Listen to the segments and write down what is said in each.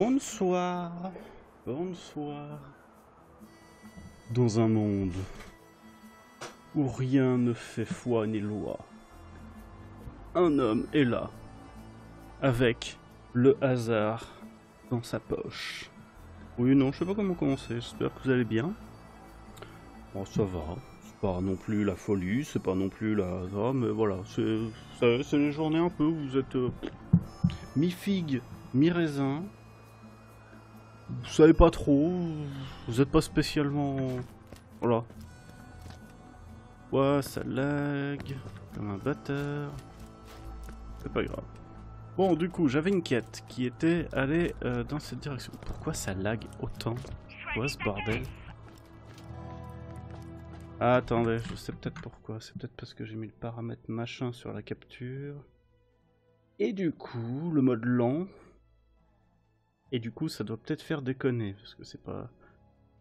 Bonsoir. Bonsoir. Dans un monde où rien ne fait foi ni loi, un homme est là, avec le hasard dans sa poche. Oui, non, je sais pas comment commencer, j'espère que vous allez bien. Bon, ça va, c'est pas non plus la folie, c'est pas non plus la... Ah, mais voilà, c'est les journées un peu où vous êtes euh, mi-figue, mi-raisin. Vous savez pas trop, vous êtes pas spécialement... Voilà. Ouais, ça lag, comme un bâtard. C'est pas grave. Bon, du coup, j'avais une quête qui était aller euh, dans cette direction. Pourquoi ça lag autant Quoi ce bordel Ah, attendez, je sais peut-être pourquoi. C'est peut-être parce que j'ai mis le paramètre machin sur la capture. Et du coup, le mode lent. Et du coup, ça doit peut-être faire déconner. Parce que c'est pas.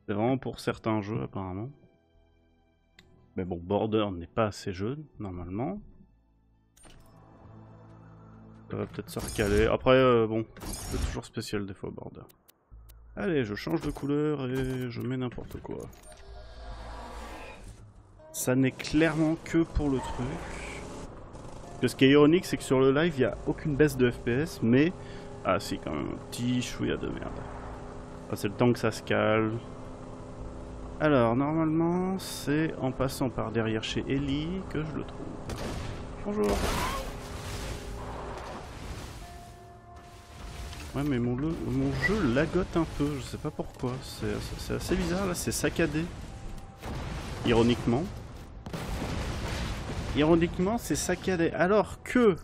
C'est vraiment pour certains jeux, apparemment. Mais bon, Border n'est pas assez jeune, normalement. Ça va peut-être se recaler. Après, euh, bon, c'est toujours spécial des fois, Border. Allez, je change de couleur et je mets n'importe quoi. Ça n'est clairement que pour le truc. Parce que ce qui est ironique, c'est que sur le live, il n'y a aucune baisse de FPS, mais... Ah si, quand même, un petit chouïa de merde. Ah, c'est le temps que ça se calme. Alors, normalement, c'est en passant par derrière chez Ellie que je le trouve. Bonjour Ouais, mais mon, le- mon jeu lagote un peu, je sais pas pourquoi. C'est c'est assez bizarre, là, c'est saccadé. Ironiquement. Ironiquement, c'est saccadé. Alors que...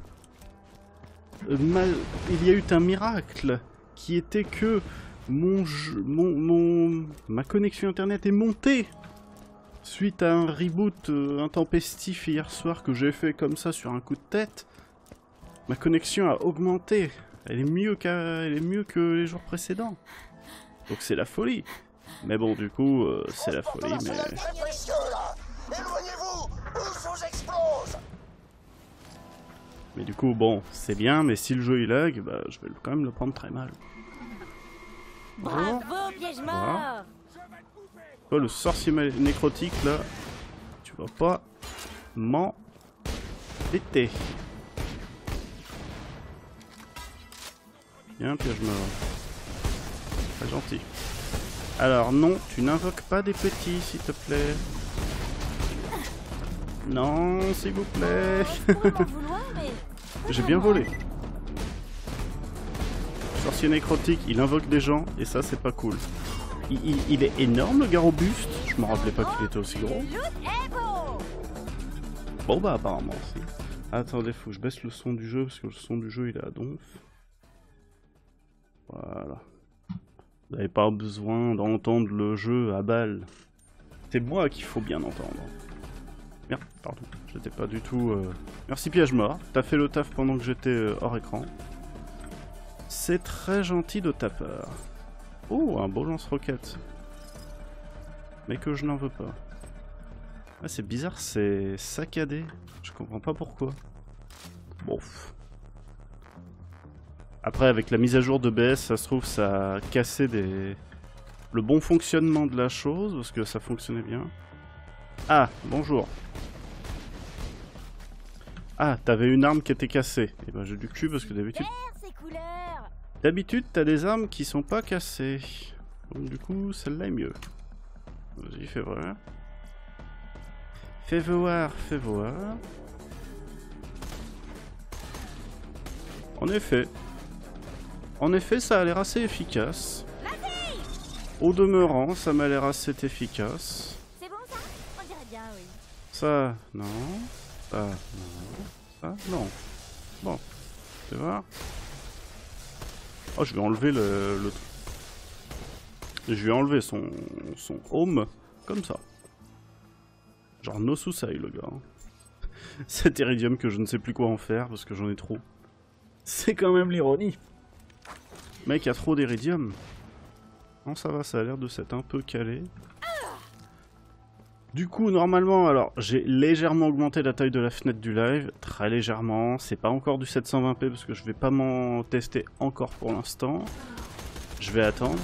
euh, il y a eu un miracle qui était que mon, mon, mon ma connexion internet est montée suite à un reboot euh, intempestif hier soir que j'ai fait comme ça sur un coup de tête. Ma connexion a augmenté. Elle est mieux est mieux que les jours précédents. Donc c'est la folie. Mais bon, du coup, euh, c'est la folie, mais mais du coup, bon, c'est bien. Mais si le jeu il lag, bah, je vais quand même le prendre très mal. Bravo, piège mort Toi, le sorcier nécrotique là, tu vas pas m'embêter. Bien, piège mort. Très gentil. Alors, non, tu n'invoques pas des petits, s'il te plaît. Non, s'il vous plaît. J'ai bien volé. Sorcier nécrotique, il invoque des gens, et ça, c'est pas cool. Il, est énorme, le gars robuste. Je me rappelais pas qu'il était aussi gros. Bon bah apparemment si. Attendez, faut que je baisse le son du jeu parce que le son du jeu il est à donf. Voilà. Vous n'avez pas besoin d'entendre le jeu à balle. C'est moi qu'il faut bien entendre. Merde, pardon, j'étais pas du tout... euh, Merci piège mort, t'as fait le taf pendant que j'étais euh, hors écran. C'est très gentil de ta part. Oh, un beau lance-roquette. Mais que je n'en veux pas. Ah, c'est bizarre, c'est saccadé. Je comprends pas pourquoi. Bon. Après, avec la mise à jour de BS, ça se trouve, ça a cassé le bon fonctionnement de la chose, parce que ça fonctionnait bien. Ah, bonjour. Ah, t'avais une arme qui était cassée. Et ben j'ai du cul parce que d'habitude, d'habitude t'as des armes qui sont pas cassées. Donc du coup, celle-là est mieux. Vas-y, fais voir. Fais voir, fais voir. En effet. En effet, ça a l'air assez efficace. Au demeurant, ça m'a l'air assez efficace. Ça, non. Ça, non. Ça, non. Bon. Tu vois? Oh, je vais enlever le, le truc. Je vais enlever son, son home comme ça. Genre no suicide, le gars. Cet iridium que je ne sais plus quoi en faire parce que j'en ai trop. C'est quand même l'ironie. Mec, il y a trop d'iridium. Non, ça va, ça a l'air de s'être un peu calé. Du coup, normalement, alors, j'ai légèrement augmenté la taille de la fenêtre du live, très légèrement. C'est pas encore du 720p parce que je vais pas m'en tester encore pour l'instant. Je vais attendre.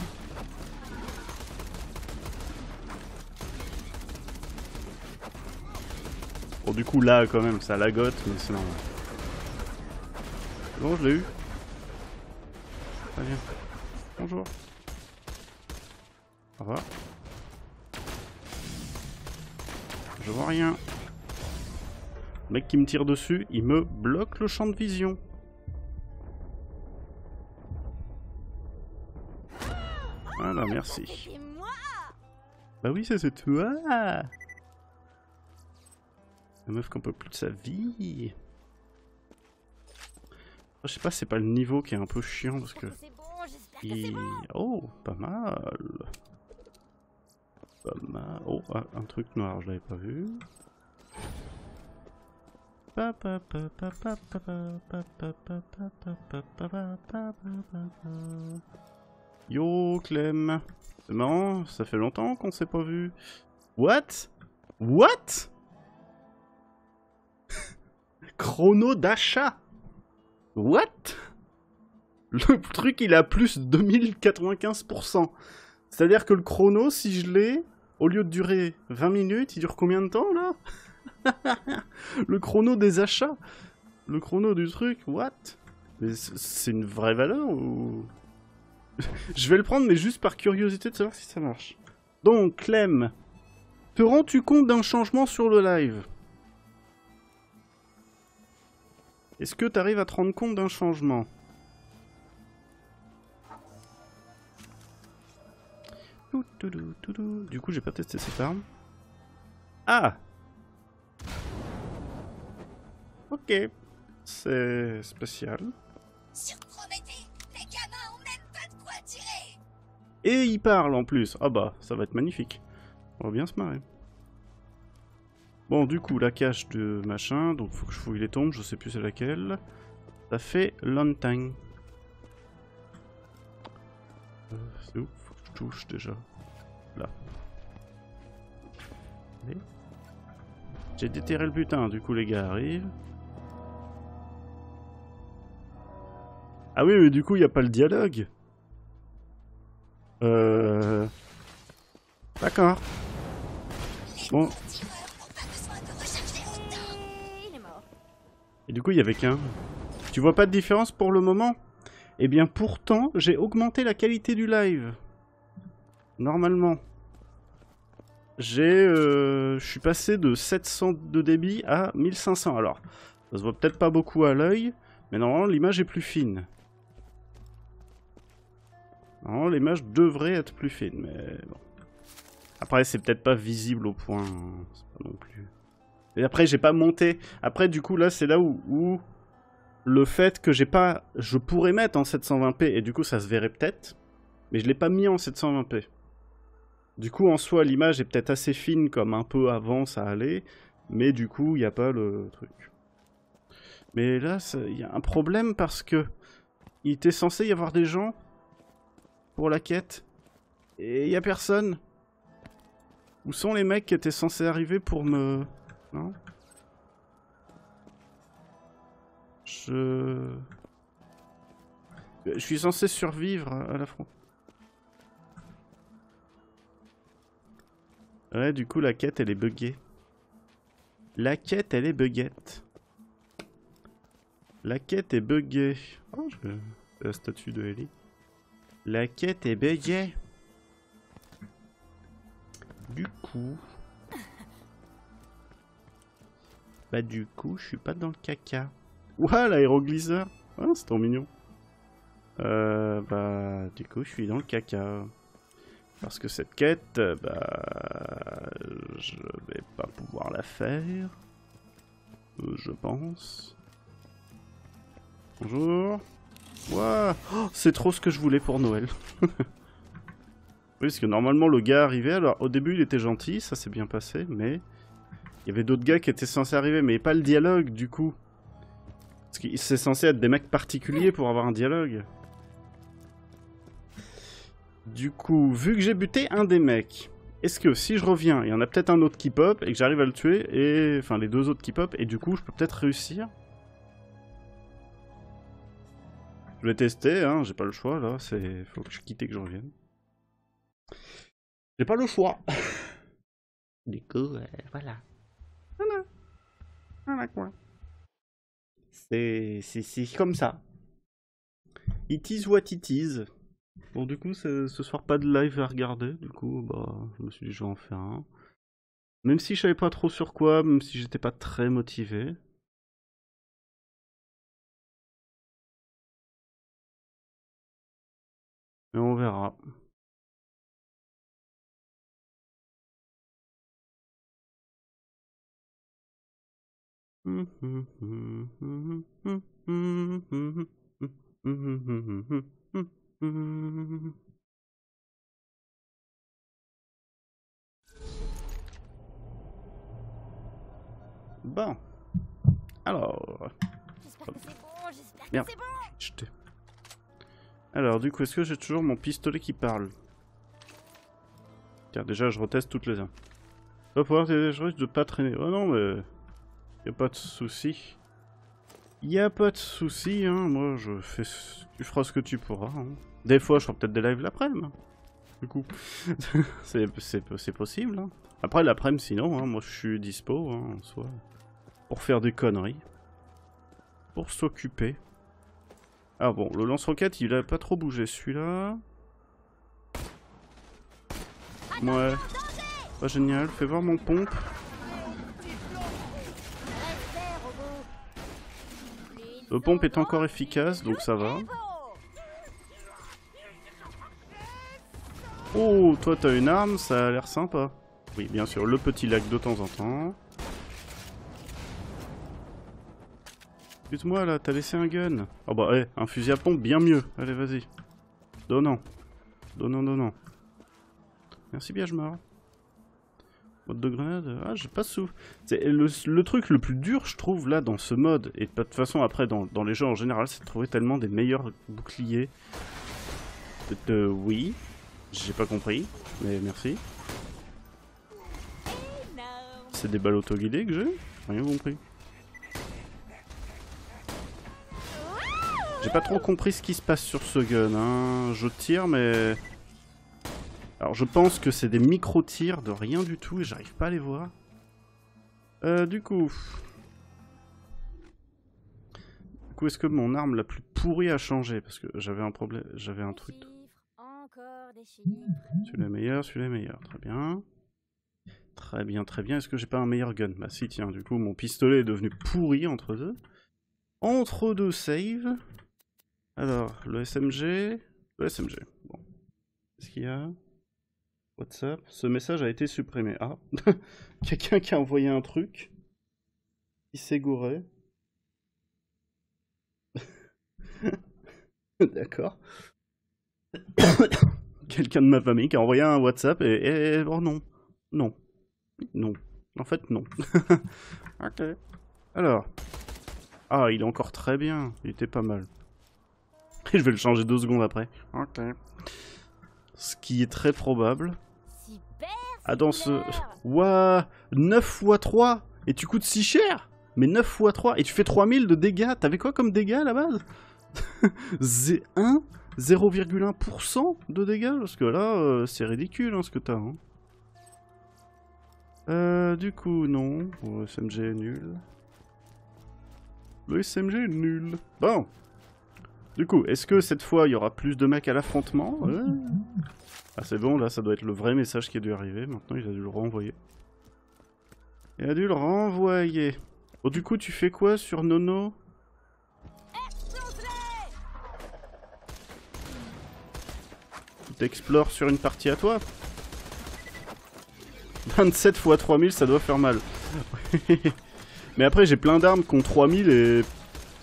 Bon, du coup, là, quand même, ça lagote, mais c'est normal. Bon, je l'ai eu. Très bien. Bonjour. Au revoir. Je vois rien. Le mec qui me tire dessus, il me bloque le champ de vision. Voilà, merci. Bah oui, ça c'est toi La meuf qu'on peut plus de sa vie. Je sais pas, c'est pas le niveau qui est un peu chiant parce que... Il-. Oh, pas mal. Oh, un truc noir, je l'avais pas vu. Yo Clem C'est marrant, ça fait longtemps qu'on s'est pas vu. What What Chrono d'achat What Le truc il a plus 2095%. C'est-à-dire que le chrono, si je l'ai, au lieu de durer 20 minutes, il dure combien de temps, là Le chrono des achats. Le chrono du truc, what? Mais c'est une vraie valeur ou... je vais le prendre, mais juste par curiosité de savoir si ça marche. Donc, Clem, te rends-tu compte d'un changement sur le live? Est-ce que tu arrives à te rendre compte d'un changement? Du coup, j'ai pas testé cette arme. Ah Ok. C'est spécial. Surpromettez Les gamins ont même pas de quoi tirer Et il parle en plus. Ah bah, ça va être magnifique. On va bien se marrer. Bon, du coup, la cache de machin, donc faut que je fouille les tombes, je sais plus c'est laquelle. Ça fait longtemps. Euh, c'est je touche déjà. Là. J'ai déterré le butin, du coup les gars arrivent. Ah oui, mais du coup, il n'y a pas le dialogue. Euh... D'accord. Bon, et du coup, il y avait qu'un. Tu vois pas de différence pour le moment? Eh bien, pourtant, j'ai augmenté la qualité du live. Normalement. J'ai... euh, Je suis passé de 700 de débit à 1500. Alors, ça se voit peut-être pas beaucoup à l'œil, mais normalement, l'image est plus fine. Normalement, l'image devrait être plus fine, mais bon. Après, c'est peut-être pas visible au point. hein, C'est pas non plus. Et après, j'ai pas monté. Après, du coup, là, c'est là où, où le fait que j'ai pas. Je pourrais mettre en 720p et du coup, ça se verrait peut-être. Mais je l'ai pas mis en 720p. Du coup, en soi, l'image est peut-être assez fine comme un peu avant ça allait. Mais du coup, il n'y a pas le truc. Mais là, il y a un problème parce que. Il était censé y avoir des gens pour la quête. Et il y a personne. Où sont les mecs qui étaient censés arriver pour me. Je... Je suis censé survivre à à l'affront. Ouais, du coup, la quête, elle est buggée. La quête, elle est buggette. La quête est buggée. Oh, je... la statue de Ellie. La quête est buggée. Du coup... Bah du coup, je suis pas dans le caca. Ouah, l'aéroglisseur Ah, c'est trop mignon. Euh, bah, du coup, je suis dans le caca. Parce que cette quête, euh, bah, je vais pas pouvoir la faire. Euh, je pense. Bonjour. Ouah, oh, c'est trop ce que je voulais pour Noël. oui, parce que normalement, le gars arrivait. Alors, au début, il était gentil, ça s'est bien passé, mais il y avait d'autres gars qui étaient censés arriver, mais pas le dialogue, du coup. Parce que c'est censé être des mecs particuliers pour avoir un dialogue. Du coup, vu que j'ai buté un des mecs, est-ce que si je reviens, il y en a peut-être un autre qui pop et que j'arrive à le tuer, et enfin les deux autres qui pop, et du coup je peux peut-être réussir? Je vais tester, hein, j'ai pas le choix là, c'est. Faut que je quitte et que je revienne. J'ai pas le choix. du coup, euh, voilà. Voilà. Voilà quoi. C'est. C'est c'est comme ça. It is what it is. Bon, du coup, ce soir, pas de live à regarder. Du coup, bah, je me suis dit, je vais en faire un. Même si je savais pas trop sur quoi, même si j'étais pas très motivé. Mais on verra. Bon. Alors. J'espère que c'est bon, j'espère Merde. que c'est bon. Jeté. Alors, du coup, est-ce que j'ai toujours mon pistolet qui parle? Tiens, déjà, je reteste toutes les armes. Va pouvoir t'aider, je risque de pas traîner. Oh non, mais. Y a pas de souci. Y a pas de souci, hein. Moi, je fais. Tu feras ce que tu pourras. hein. Des fois, je ferai peut-être des lives l'après-midi. Du coup, c'est possible. Hein. Après, l'après-midi, sinon, hein, moi, je suis dispo, hein, en soi. Pour faire des conneries. Pour s'occuper. Ah bon, le lance-roquette, il a pas trop bougé celui-là. Ouais. Pas génial, fais voir mon pompe. Restez, robot. Plus Le pompe est encore efficace, donc ça va. Oh, toi t'as une arme, ça a l'air sympa. Oui, bien sûr, le petit lac de temps en temps. Excuse-moi là, t'as laissé un gun. Oh bah, eh, un fusil à pompe, bien mieux. Allez, vas-y. Donnant. Donnant, donnant. Merci bien, je meurs. Mode de grenade. Ah, j'ai pas sous. Le, le truc le plus dur, je trouve, là, dans ce mode, et de toute façon, après, dans, dans les jeux en général, c'est de trouver tellement des meilleurs boucliers. Euh, oui. J'ai pas compris, mais merci. C'est des balles autoguidées que j'ai Rien compris. J'ai pas trop compris ce qui se passe sur ce gun. Hein. Je tire, mais. Alors, je pense que c'est des micro-tirs de rien du tout et j'arrive pas à les voir. Euh, du coup. Du coup, est-ce que mon arme la plus pourrie a changé? Parce que j'avais un problème. J'avais un truc. Celui-là est meilleur, celui-là est meilleur. Très bien. Très bien, très bien. Est-ce que j'ai pas un meilleur gun? Bah si, tiens, du coup, mon pistolet est devenu pourri entre deux. Entre deux saves. Alors, le SMG... Le SMG, bon. Qu'est-ce qu'il y a? WhatsApp. Ce message a été supprimé. Ah Quelqu'un qui a envoyé un truc. Il s'est. D'accord. Quelqu'un de ma famille qui a envoyé un WhatsApp et, et- oh non, non, non, en fait non. ok. Alors, ah il est encore très bien, il était pas mal. Et je vais le changer deux secondes après. Ok. Ce qui est très probable. Ah dans ce... Ouah 9 x 3 Et tu coûtes si cher Mais 9 x 3 Et tu fais 3000 de dégâts T'avais quoi comme dégâts à la base? Zé- 1 0,1% de dégâts? Parce que là, euh, c'est ridicule hein, ce que t'as. Hein. Euh, du coup, non. Le SMG est nul. Le SMG est nul. Bon. Du coup, est-ce que cette fois, il y aura plus de mecs à l'affrontement? Ah c'est bon, là ça doit être le vrai message qui a dû arriver, maintenant il a dû le renvoyer. Il a dû le renvoyer. Oh du coup tu fais quoi sur Nono? Tu t'explores sur une partie à toi? 27 x 3000 ça doit faire mal. Mais après j'ai plein d'armes qui ont 3000 et...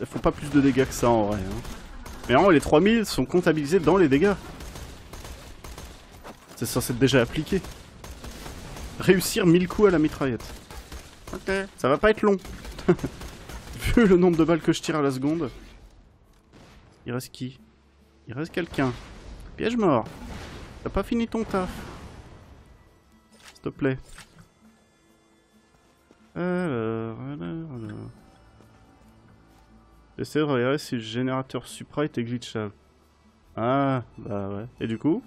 Elles font pas plus de dégâts que ça en vrai. hein. Mais non, les 3000 sont comptabilisés dans les dégâts. C'est censé être déjà appliqué. Réussir 1000 coups à la mitraillette. Ok. Ça va pas être long. Vu le nombre de balles que je tire à la seconde. Il reste qui? Il reste quelqu'un. Piège mort. T'as pas fini ton taf. S'il te plaît. Alors, alors, alors. Essayez de regarder si le générateur Supra était glitchable. Ah, bah ouais. Et du coup?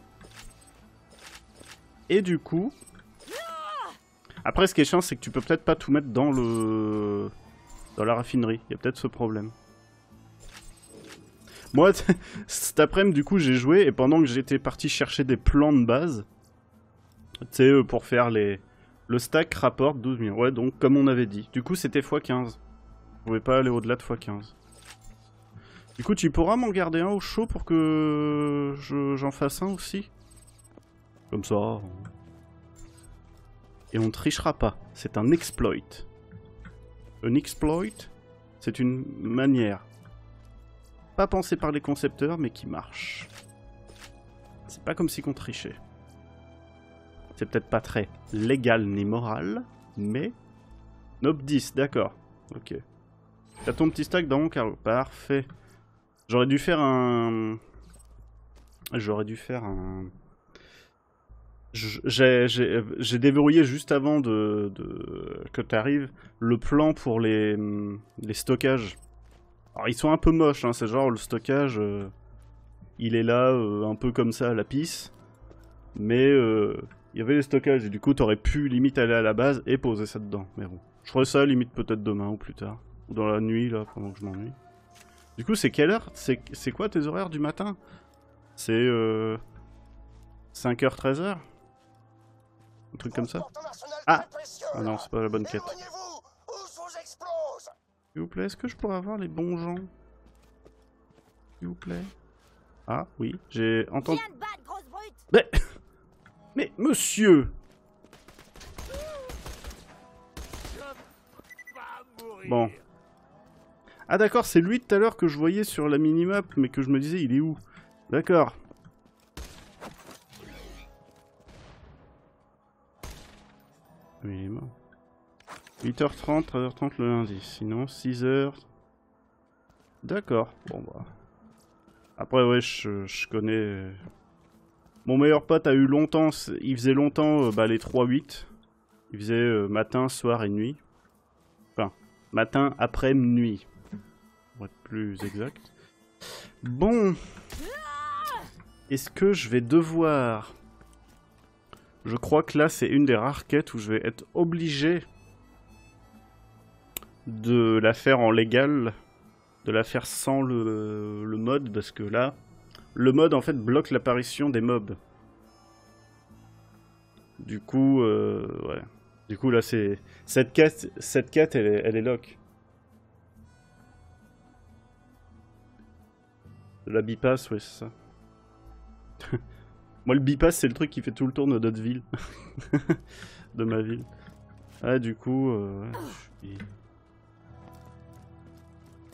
Et du coup Après, ce qui est chiant, c'est que tu peux peut-être pas tout mettre dans le... Dans la raffinerie. Il y a peut-être ce problème. Moi, cet après-midi, du coup, j'ai joué et pendant que j'étais parti chercher des plans de base, tu sais, euh, pour faire les... Le stack rapporte 12 millions. Ouais, donc, comme on avait dit. Du coup, c'était x15. Je pouvais pas aller au-delà de x15. Du coup, tu pourras m'en garder un au chaud pour que je- j'en fasse un aussi? Comme ça. Et on trichera pas. C'est un exploit. Un exploit, c'est une manière. Pas pensée par les concepteurs, mais qui marche. C'est pas comme si qu'on trichait. C'est peut-être pas très légal ni moral, mais... Nob 10, d'accord. Ok. T'as ton petit stack dans mon carreau. Parfait. J'aurais dû faire un... J'aurais dû faire un... J'ai déverrouillé juste avant de, que tu arrives le plan pour les, stockages. Alors ils sont un peu moches, hein, c'est genre le stockage, euh, il est là euh, un peu comme ça à la pisse, mais euh, il y avait les stockages et du coup t'aurais pu limite aller à la base et poser ça dedans. Mais bon, je ferai ça limite peut-être demain ou plus tard, ou dans la nuit là pendant que je m'ennuie. Du coup c'est quelle heure? C'est quoi tes horaires du matin? C'est euh, 5h 13h Un truc comme ça Ah. Ah non, c'est pas la bonne quête. S'il vous plaît, est-ce que je pourrais avoir les bons gens? S'il vous plaît. Ah, oui, j'ai entendu... Mais, monsieur Bon. Ah d'accord, c'est lui tout à l'heure que je voyais sur la minimap, mais que je me disais, il est où? D'accord. Oui, il est mort. 8h30, 13h30 le lundi. Sinon, 6h... D'accord. Bon, bah... Après, ouais, je, connais... euh, Mon meilleur pote a eu longtemps... Il faisait longtemps euh, bah, les 3-8. Il faisait euh, matin, soir et nuit. Enfin, matin, après, nuit. Pour être plus exact. Bon... Est-ce que je vais devoir... Je crois que là, c'est une des rares quêtes où je vais être obligé de la faire en légal, de la faire sans le, le mode, parce que là, le mode en fait bloque l'apparition des mobs. Du coup, euh, ouais. Du coup, là, c'est cette quête, cette quête, elle est, elle est lock. La bypass, ouais, c'est ça. Moi, le bypass, c'est le truc qui fait tout le tour de notre ville. de ma ville. Ah, du coup, euh,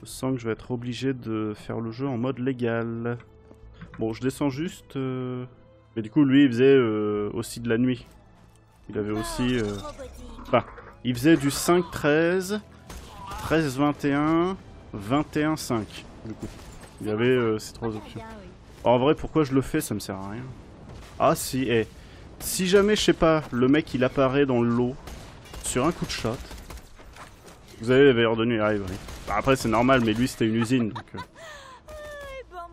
je sens que je vais être obligé de faire le jeu en mode légal. Bon, je descends juste... euh, Mais du coup, lui, il faisait euh, aussi de la nuit. Il avait aussi... Robotique. Il faisait du 5-13, 13-21, 21-5, du coup. Il y avait ces trois options. En vrai, pourquoi je le fais, ça me sert à rien. Ah si, eh. Si jamais, je sais pas, le mec il apparaît dans le lot, sur un coup de shot, vous avez les veilleurs de nuit arrivent, oui. Bah, après c'est normal, mais lui c'était une usine, donc... euh,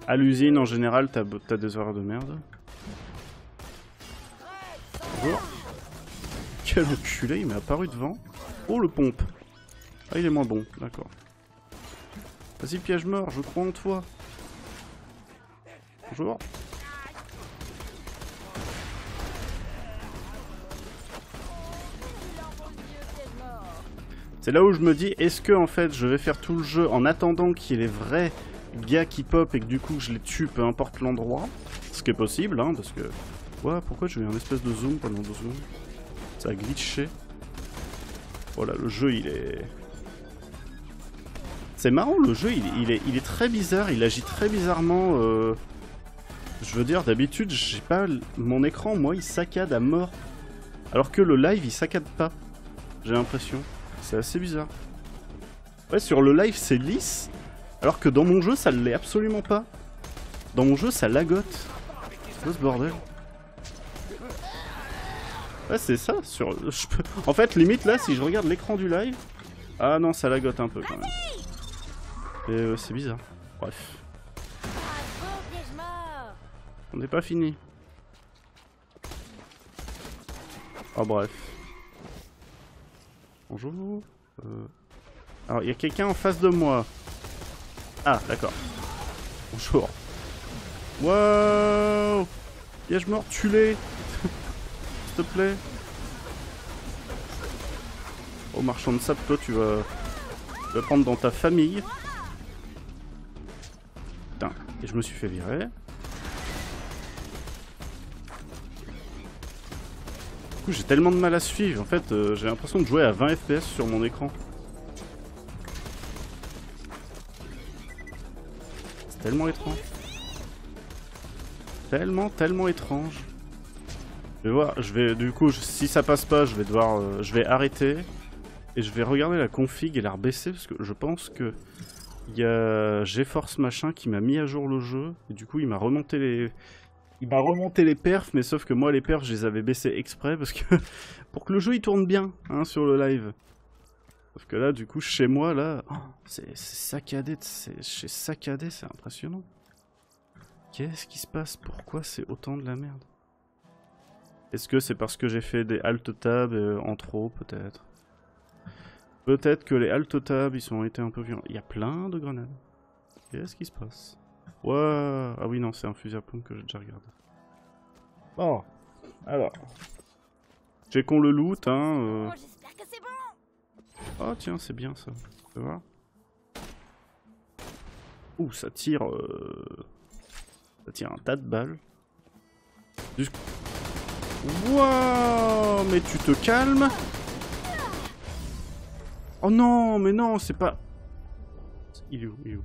À l'usine, en général, t'as t'as des horaires de merde. Bonjour. Quel enculé, il m'est apparu devant. Oh, le pompe. Ah, il est moins bon, d'accord. Vas-y, piège mort, je crois en toi. Bonjour. C'est là où je me dis, est-ce que en fait je vais faire tout le jeu en attendant qu'il y ait les vrais gars qui pop et que du coup je les tue peu importe l'endroit? Ce qui est possible, hein, parce que... Ouais, pourquoi j'ai eu un espèce de zoom pendant deux secondes? Ça a glitché. Voilà, le jeu il est... C'est marrant, le jeu il, est, il est très bizarre, il agit très bizarrement. euh, Je veux dire, d'habitude, j'ai pas... Mon écran, moi, il saccade à mort. Alors que le live, il saccade pas. J'ai l'impression. C'est assez bizarre. Ouais, sur le live, c'est lisse. Alors que dans mon jeu, ça l'est absolument pas. Dans mon jeu, ça lagote. C'est ce bordel? Ouais, c'est ça. Sur... En fait, limite, là, si je regarde l'écran du live... Ah non, ça lagote un peu quand même. Et euh, c'est bizarre. Bref, on n'est pas fini. Oh bref. Bonjour. Euh, Alors, il y a quelqu'un en face de moi. Ah, d'accord. Bonjour. Wow Piège mort, tue-les S'il te plaît? Oh, marchand de sable, toi, tu vas... Tu vas prendre dans ta famille. Putain, et je me suis fait virer. J'ai tellement de mal à suivre. En fait, euh, j'ai l'impression de jouer à 20 FPS sur mon écran. C'est tellement étrange. Tellement, tellement étrange. Je vais voir, je vais, du coup, si ça passe pas, je vais devoir, euh, je vais arrêter. Et je vais regarder la config et la rebaisser parce que je pense que il y a GeForce machin qui m'a mis à jour le jeu. Et du coup, il m'a remonté les, il m'a remonté les perfs, mais sauf que moi les perfs je les avais baissés exprès parce que pour que le jeu il tourne bien hein, sur le live. Sauf que là du coup chez moi là, oh, c'est saccadé, c'est chez saccadé, c'est impressionnant. Qu'est-ce qui se passe? Pourquoi c'est autant de la merde? Est-ce que c'est parce que j'ai fait des alt tab euh, en trop peut-être? Peut-être que les alt tab ils ont été un peu violents. Il y a plein de grenades. Qu'est-ce qui se passe? Ouah Ah oui, non, c'est un fusil à pompe que j'ai déjà regardé. Bon, alors. Checkons le loot, hein. euh. Oh, tiens, c'est bien ça. Tu vois? Ouh, ça tire. euh, Ça tire un tas de balles. Jus- Wouah Mais tu te calmes Oh non, mais non, c'est pas. Il est où? Il est où?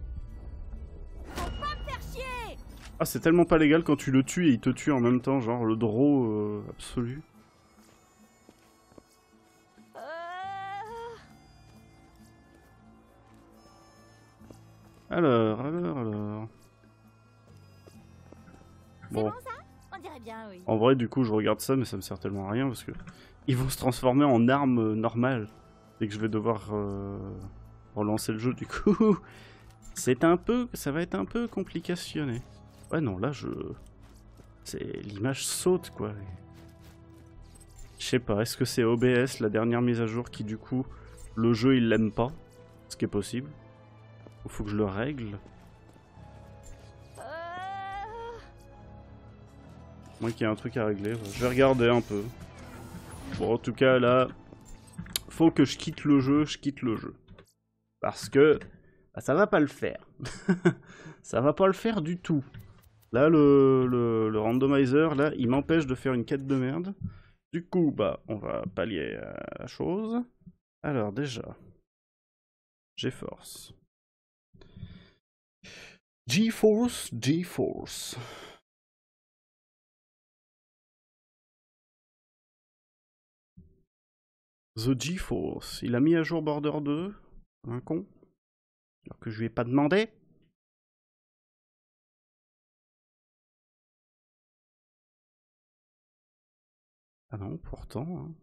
Ah, c'est tellement pas légal quand tu le tues et il te tue en même temps, genre le draw euh, absolu. Alors, alors, alors. Bon, bon ça? On dirait bien, oui. en vrai, du coup, je regarde ça, mais ça me sert tellement à rien parce que ils vont se transformer en armes euh, normales et que je vais devoir euh, relancer le jeu. Du coup, c'est un peu, ça va être un peu complicationné. Ouais, non, là, je, c'est l'image saute quoi. Je sais pas, est-ce que c'est OBS la dernière mise à jour qui du coup le jeu il l'aime pas, ce qui est possible? Il faut que je le règle? Moi qui ai un truc à régler, je vais regarder un peu. Bon, en tout cas, là, faut que je quitte le jeu, je quitte le jeu. Parce que bah, ça va pas le faire. ça va pas le faire du tout. Là, le, randomizer, là, il m'empêche de faire une quête de merde. Du coup, bah, on va pallier la chose. Alors, déjà, GeForce. GeForce, GeForce. The GeForce. Il a mis à jour Border 2. Un con. Alors que je lui ai pas demandé. Ah non, pourtant. hein.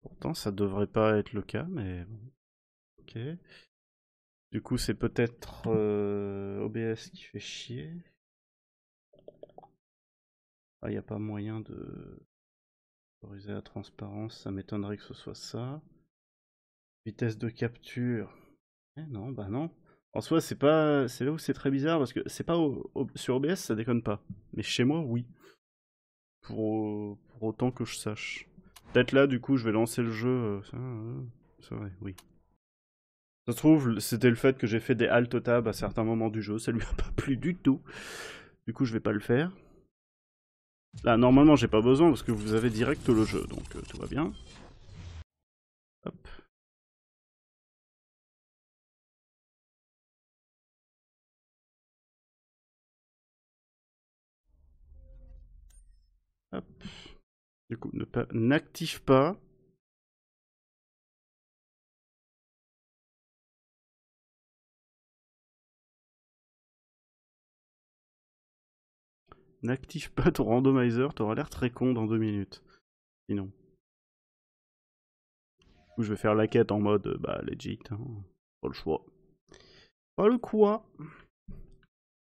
Pourtant, ça devrait pas être le cas, mais bon. Ok. Du coup, c'est peut-être euh, OBS qui fait chier. Ah, il n'y a pas moyen de autoriser la transparence, ça m'étonnerait que ce soit ça. Vitesse de capture. Eh non, bah non. En soi, c'est pas, c'est là où c'est très bizarre parce que c'est pas sur OBS, ça déconne pas. Mais chez moi, oui. Pour, au- pour autant que je sache. Peut-être là, du coup, je vais lancer le jeu. euh, ça, euh, c'est vrai, oui. Ça se trouve, c'était le fait que j'ai fait des alt tab à certains moments du jeu, ça lui a pas plu du tout. Du coup, je vais pas le faire. Là, normalement, j'ai pas besoin parce que vous avez direct le jeu, donc euh, tout va bien. Hop. Hop. Du coup, n'active pas. N'active pas ton randomizer, t'auras l'air très con dans deux minutes. Sinon. Coup, je vais faire la quête en mode, euh, bah, legit, hein. Pas le choix. Pas le quoi.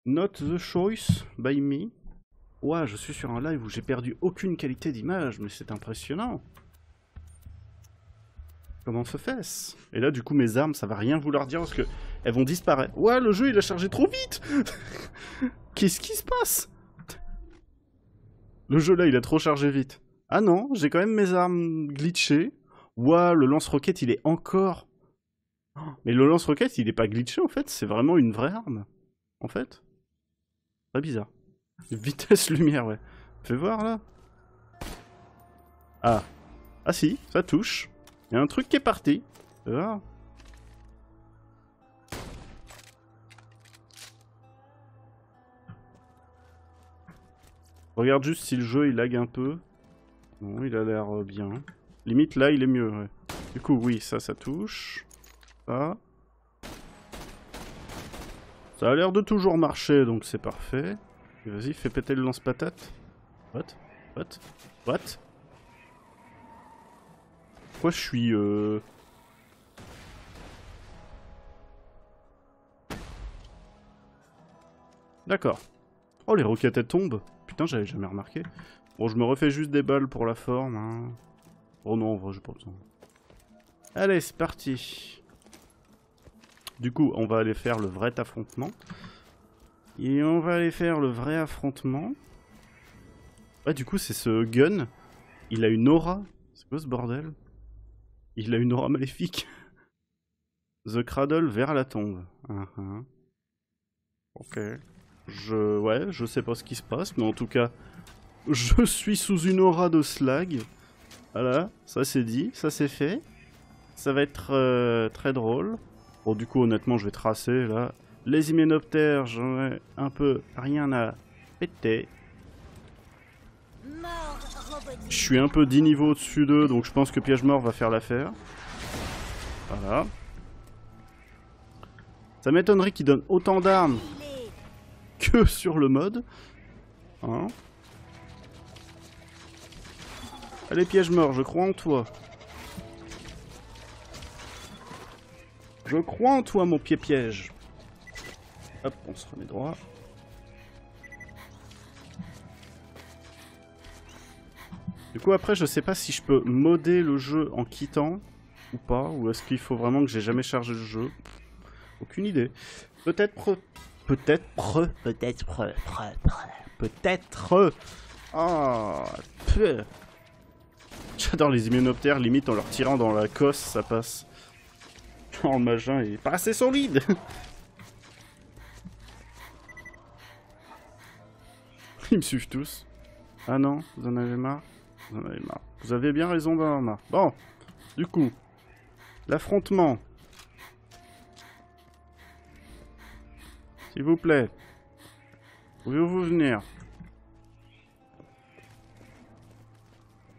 Not the choice by me. Ouah, je suis sur un live où j'ai perdu aucune qualité d'image, mais c'est impressionnant. Comment se fait-ce? Et là, du coup, mes armes, ça va rien vouloir dire parce que elles vont disparaître. Ouais, le jeu, il a chargé trop vite Qu'est-ce qui se passe? Le jeu, là, il a trop chargé vite. Ah non, j'ai quand même mes armes glitchées. Ouah, le lance-roquette, il est encore... Mais le lance-roquette, il est pas glitché, en fait. C'est vraiment une vraie arme. En fait. Très bizarre. Vitesse lumière, ouais. Fais voir, là. Ah. Ah si, ça touche. Il y a un truc qui est parti. Regarde juste si le jeu il lag un peu. Non, il a l'air euh, bien. Limite là, il est mieux, ouais. Du coup, oui, ça, ça touche. Ça. Ça a l'air de toujours marcher, donc c'est parfait. Vas-y, fais péter le lance-patate. What? What? What? Pourquoi je suis... Euh... D'accord. Oh, les roquettes, elles tombent. Putain, j'avais jamais remarqué. Bon, je me refais juste des balles pour la forme. Hein. Oh non, en vrai, j'ai pas besoin. Allez, c'est parti. Du coup, on va aller faire le vrai affrontement. Et on va aller faire le vrai affrontement. Ouais, du coup, c'est ce gun. Il a une aura. C'est quoi ce bordel? Il a une aura maléfique. The Cradle vers la tombe. Uh -huh. Ok. Je... Ouais, je sais pas ce qui se passe, mais en tout cas, je suis sous une aura de slag. Voilà, ça c'est dit, ça c'est fait. Ça va être euh, très drôle. Bon, du coup, honnêtement, je vais tracer là. Les hyménoptères, j'en ai un peu rien à péter. Je suis un peu 10 niveaux au-dessus d'eux, donc je pense que Piège Mort va faire l'affaire. Voilà. Ça m'étonnerait qu'il donne autant d'armes que sur le mode. Hein Allez, Piège Mort, je crois en toi. Je crois en toi, mon pied piège. Hop, on se remet droit. Du coup, après, je sais pas si je peux modder le jeu en quittant ou pas, ou est-ce qu'il faut vraiment que j'ai jamais chargé le jeu. Aucune idée. Peut-être, peut-être, peut-être, peut-être. Ah. J'adore les hyménoptères, limite en leur tirant dans la cosse, ça passe. Oh, le machin est pas assez solide. Ils me suivent tous. Ah non, vous en avez marre? Vous en avez marre. Vous avez bien raison d'en avoir marre. Bon, du coup, l'affrontement. S'il vous plaît. Pouvez-vous venir?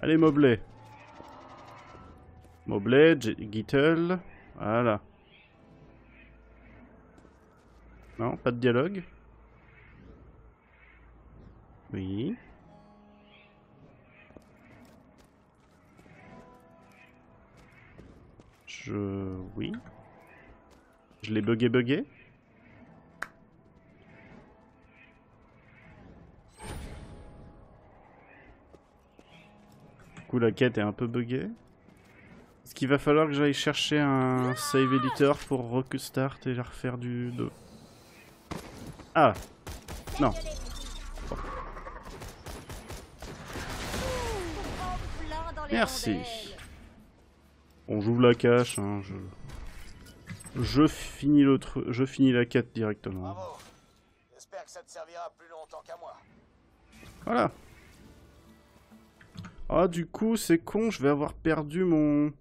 Allez, Mobley. Mobley, Gittel. Voilà. Non, pas de dialogue. Oui. Je... Oui. Je l'ai bugué bugué. Du coup, la quête est un peu buggée. Est-ce qu'il va falloir que j'aille chercher un save editor pour restart et refaire du 2 Ah Non. En plein dans les Merci. Bon, j'ouvre la cache, hein, je... Je finis le tru- je finis la quête directement. Bravo. J'espère que ça te servira plus longtemps qu'à moi. Voilà. Ah, du coup, c'est con, je vais avoir perdu mon...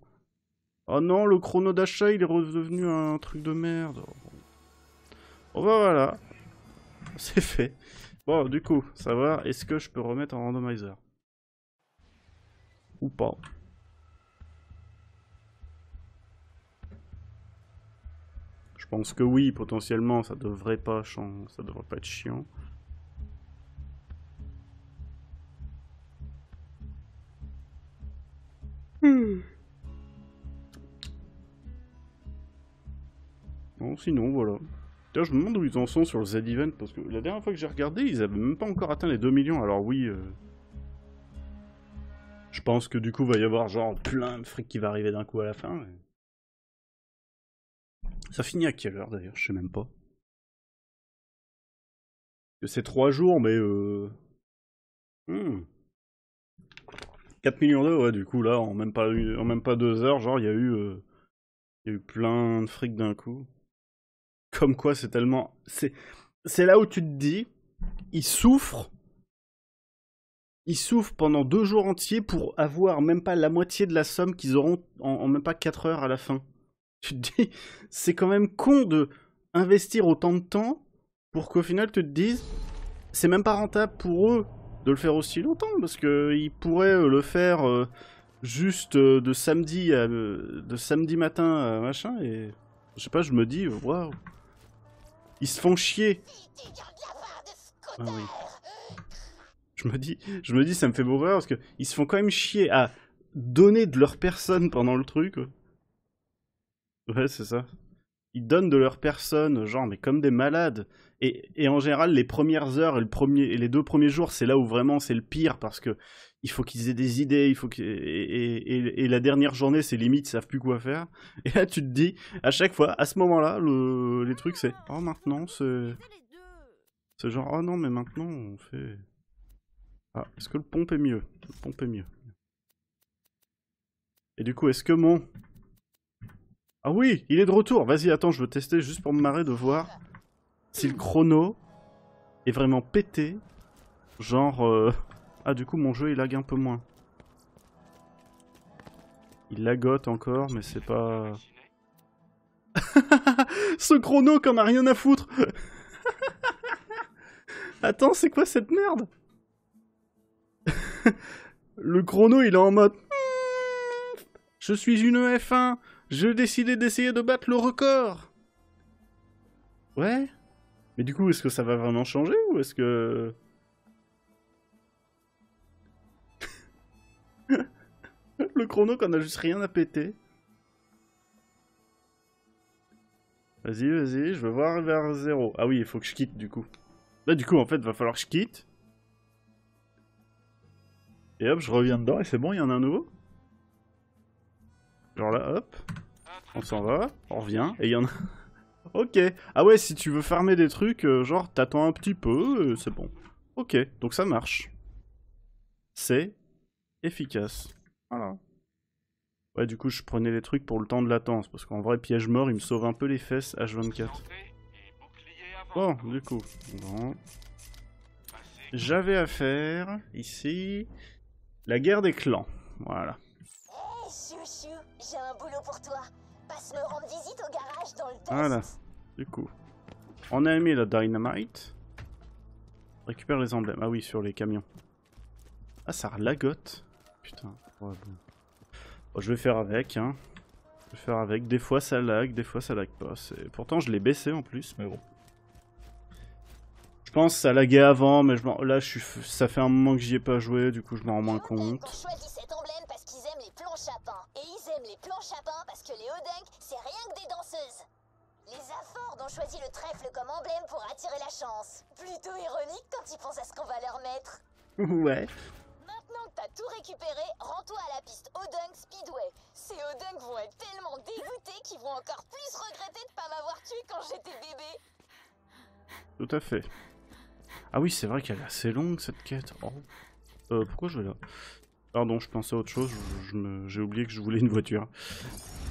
Oh non, le chrono d'achat, il est redevenu un truc de merde. Bon, bah voilà. C'est fait. Bon, du coup, savoir, est-ce que je peux remettre en randomizer? Ou pas Je pense que oui, potentiellement, ça devrait pas, ça devrait pas être chiant. Bon, sinon, voilà. D'ailleurs, je me demande où ils en sont sur le Z-Event, parce que la dernière fois que j'ai regardé, ils avaient même pas encore atteint les 2 millions, alors oui... euh, Je pense que du coup, va y avoir genre plein de fric qui va arriver d'un coup à la fin. Ça finit à quelle heure d'ailleurs? Je sais même pas. C'est 3 jours, mais... Euh... hmm. 4 millions d'euros, ouais, du coup, là, en même pas, en même pas 2 heures, genre, il y a eu... euh, Il eu plein de fric d'un coup. Comme quoi, c'est tellement. C'est, c'est là où tu te dis, ils souffrent. Ils souffrent pendant deux jours entiers pour avoir même pas la moitié de la somme qu'ils auront en, en même pas 4 heures à la fin. Tu te dis, c'est quand même con de investir autant de temps pour qu'au final tu te dises, c'est même pas rentable pour eux de le faire aussi longtemps parce que ils pourraient euh, le faire euh, juste euh, de samedi à, euh, de samedi matin à machin et je sais pas, je me dis, waouh, ils se font chier. Ah oui. Je me dis, je me dis, ça me fait beaucoup rire parce que ils se font quand même chier à donner de leur personne pendant le truc. Ouais, c'est ça. Ils donnent de leur personne, genre, mais comme des malades. Et, et en général, les premières heures et, le premier, les deux premiers jours, c'est là où vraiment c'est le pire parce que il faut qu'ils aient des idées, il faut et, et, et- la dernière journée, c'est limite, ils savent plus quoi faire. Et là, tu te dis, à chaque fois, à ce moment-là, le, les trucs, c'est, oh, maintenant, c'est. C'est genre, oh non, mais maintenant on fait. Ah, est-ce que le pompe est mieux? Le pompe est mieux. Et du coup, est-ce que mon. Ah oui, il est de retour. Vas-y, attends, je veux tester juste pour me marrer de voir si le chrono est vraiment pété. Genre. euh, Ah, du coup, mon jeu il lag un peu moins. Il lagote encore, mais c'est pas. Ce chrono qu'on a rien à foutre Attends, c'est quoi cette merde? Le chrono, il est en mode. Je suis une F1. J'ai décidé d'essayer de battre le record. Ouais. Mais du coup, est-ce que ça va vraiment changer ou est-ce que. le chrono qu'on a juste rien à péter. Vas-y, vas-y, je veux voir vers zéro. Ah oui, il faut que je quitte du coup. Là, du coup, en fait, va falloir que je quitte. Et hop, je reviens dedans et c'est bon, il y en a un nouveau. Genre là, hop. On s'en va, on revient et il y en a. ok. Ah ouais, si tu veux farmer des trucs, euh, genre t'attends un petit peu, euh, c'est bon. Ok, donc ça marche. C'est efficace. Voilà. Ouais, du coup, je prenais les trucs pour le temps de latence parce qu'en vrai, piège mort, il me sauve un peu les fesses H24. Bon, du coup, bon. J'avais à faire ici la guerre des clans. Voilà. Hé, chouchou, j'ai un boulot pour toi. Passe me rendre visite au garage dans le test. Voilà. Du coup, on a mis la dynamite. Récupère les emblèmes. Ah oui, sur les camions. Ah, ça lagote. Putain. Ouais, bon. Bon, je vais faire avec, hein. Je vais faire avec. Des fois ça lag, des fois ça lag pas. C'est- Pourtant, je l'ai baissé en plus, mais bon. Je pense que ça laguait avant, mais je là, je suis... ça fait un moment que j'y ai pas joué, du coup, je m'en rends moins compte. ont choisi cet emblème parce qu'ils aiment les planches à pain. Et ils aiment les planches à pain parce que les Odunks, c'est rien que des danseuses. Les Affords ont choisi le trèfle comme emblème pour attirer la chance. Plutôt ironique quand ils pensent à ce qu'on va leur mettre. ouais. Maintenant que t'as tout récupéré, rends-toi à la piste Odunk Speedway. Ces Odunks vont être tellement dégoûtés qu'ils vont encore plus regretter de pas m'avoir tué quand j'étais bébé. Tout à fait. Ah oui, c'est vrai qu'elle est assez longue cette quête. Oh. Euh, pourquoi je vais là? Pardon, je pensais à autre chose. J'ai oublié que je voulais une voiture.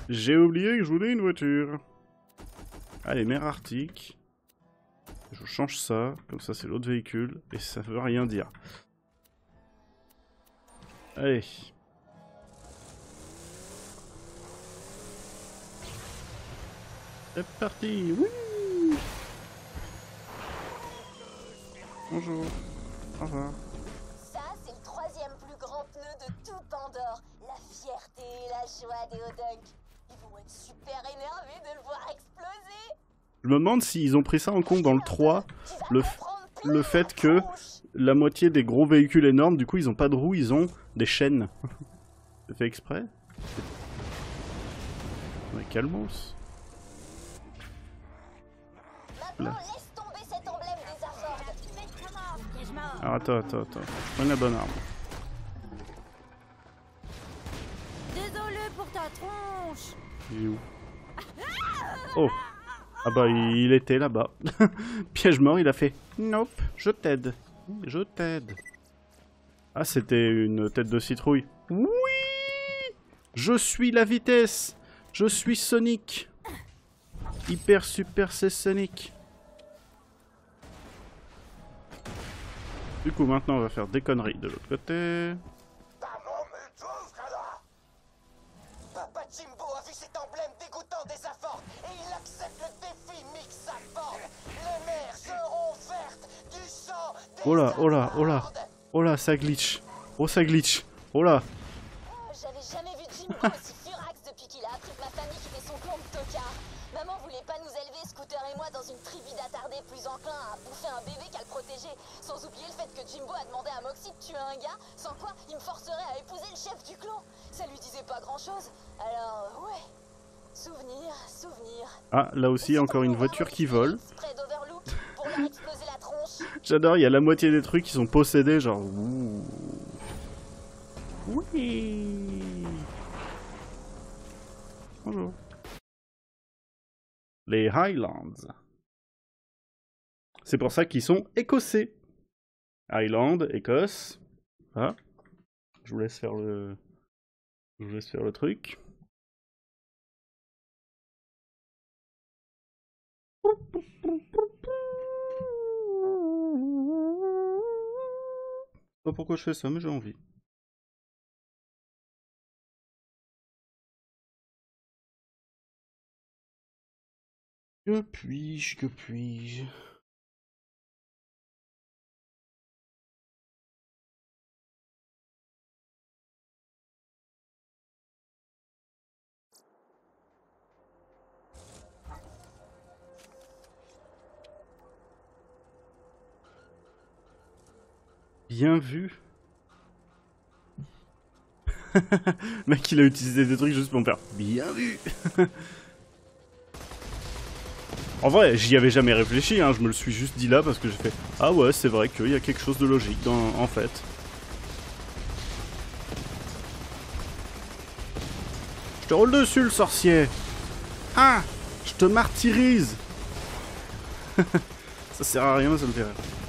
J'ai oublié que je voulais une voiture. Allez, mer Arctique. Je change ça. Comme ça, c'est l'autre véhicule. Et ça veut rien dire. Allez. C'est parti. Oui. Bonjour. Au revoir. Ça, c'est le troisième plus grand pneu de tout Pandore. La fierté et la joie des. Ils vont être super énervés de le voir exploser. Je me demande s'ils ont pris ça en compte dans le 3. Tu vas Le fait que-. La moitié des gros véhicules énormes, du coup, ils ont pas de roues, ils ont des chaînes. C'est fait exprès? Mais calmos. là. Non, laisse tomber cet emblème des Affords. Faites comment Piège mort. Alors attends, attends, attends. Je prends la bonne arme. Désolé pour ta tronche. Il est où? Oh Ah bah il il était là-bas. Piège mort, il a fait Nope, je t'aide. Je t'aide. Ah, c'était une tête de citrouille. Oui Je suis la vitesse Je suis Sonic Hyper super c'est Sonic Du coup maintenant on va faire des conneries de l'autre côté. Papa Jimbo a vu cet emblème dégoûtant des Affords et il accepte le défi Mix Affords. Les mers seront vertes du sang des Oh là, oh là, oh là. Oh là, ça glitch Oh ça glitch Oh là J'avais jamais vu Jimbo aussi Jimbo a demandé à Moxie de tuer un gars, sans quoi il me forcerait à épouser le chef du clan. Ça lui disait pas grand chose. Alors, ouais. Souvenir, souvenir. Ah, là aussi encore une voiture qui vole. J'adore, il y a la moitié des trucs qui sont possédés, genre. ouh. Oui. Bonjour. Les Highlands. C'est pour ça qu'ils sont écossais. Highland, Écosse. Ah. Je vous laisse faire le. Je vous laisse faire le truc. Pas pourquoi je fais ça, mais j'ai envie. Que puis-je, que puis-je? Bien vu. Mec, il a utilisé des trucs juste pour me faire bien vu. en vrai, j'y avais jamais réfléchi, hein, je me le suis juste dit là parce que j'ai fait Ah ouais, c'est vrai qu'il y a quelque chose de logique en fait. Je te roule dessus, le sorcier. Ah Je te martyrise. ça sert à rien, ça me fait rire.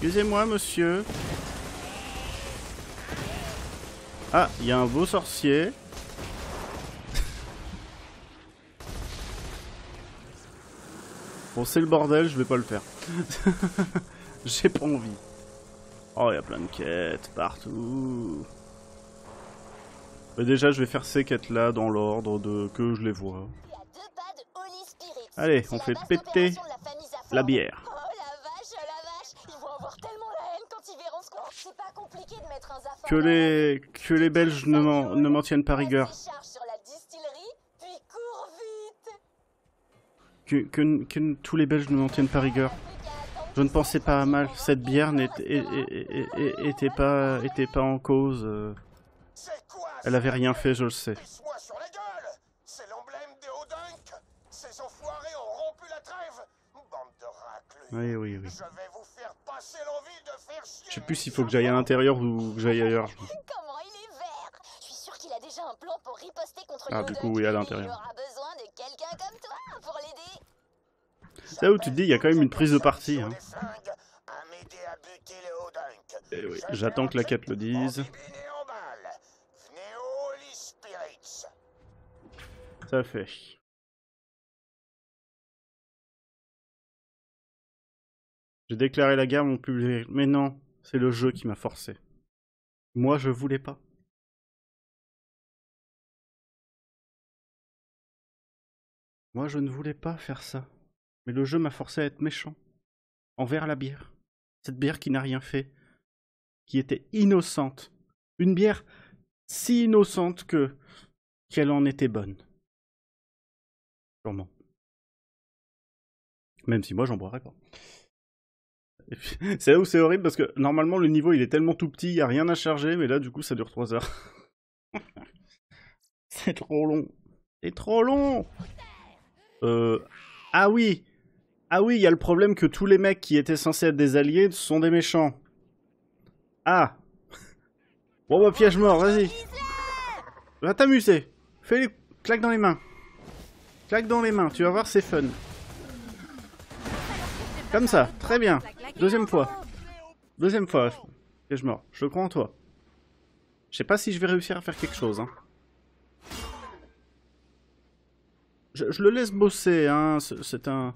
Excusez-moi, monsieur. Ah, il y a un beau sorcier. bon, c'est le bordel, je vais pas le faire. J'ai pas envie. Oh, il y a plein de quêtes partout. Mais déjà, je vais faire ces quêtes-là dans l'ordre de que je les vois. Allez, on fait péter. La bière. Oh la vache, oh la vache Ils vont avoir tellement la haine quand ils verront ce qu'on... C'est pas compliqué de mettre un Zafford Que les, que les Belges ne m'en ne m'en tiennent pas rigueur. Que, que, que tous les Belges ne m'en tiennent pas rigueur. Je ne pensais pas à mal. Cette bière n'était pas, était pas en cause. Elle avait rien fait, je le sais. Oui, oui, oui. Je vais vous faire passer l'envie de faire chier Je sais plus s'il faut que j'aille à l'intérieur ou que j'aille ailleurs. Comment il est vert Je suis sûr qu'il a déjà un plan pour riposter contre Ah, du coup, oui, à l'intérieur. C'est là où tu te dis, il y a quand même une prise de parti. Hein. Eh oui, j'attends que la quête le dise. bibine et J'ai déclaré la guerre à mon public. Mais non, c'est le jeu qui m'a forcé. Moi, je voulais pas. Moi, je ne voulais pas faire ça. Mais le jeu m'a forcé à être méchant. Envers la bière. Cette bière qui n'a rien fait. Qui était innocente. Une bière si innocente que qu'elle en était bonne. Sûrement. Même si moi j'en boirais pas. C'est là où c'est horrible parce que normalement le niveau il est tellement tout petit, il n'y a rien à charger, mais là du coup ça dure 3 heures. c'est trop long. C'est trop long Euh... Ah oui Ah oui, il y a le problème que tous les mecs qui étaient censés être des alliés sont des méchants. Ah Bon bah piège mort, vas-y. Va t'amuser. Fais les... Claque dans les mains. Claque dans les mains, tu vas voir, c'est fun. Comme ça, très bien. Deuxième fois. Deuxième fois. Piège mort. Je crois en toi. Je sais pas si je vais réussir à faire quelque chose. Hein. Je, je le laisse bosser. Hein. C'est un...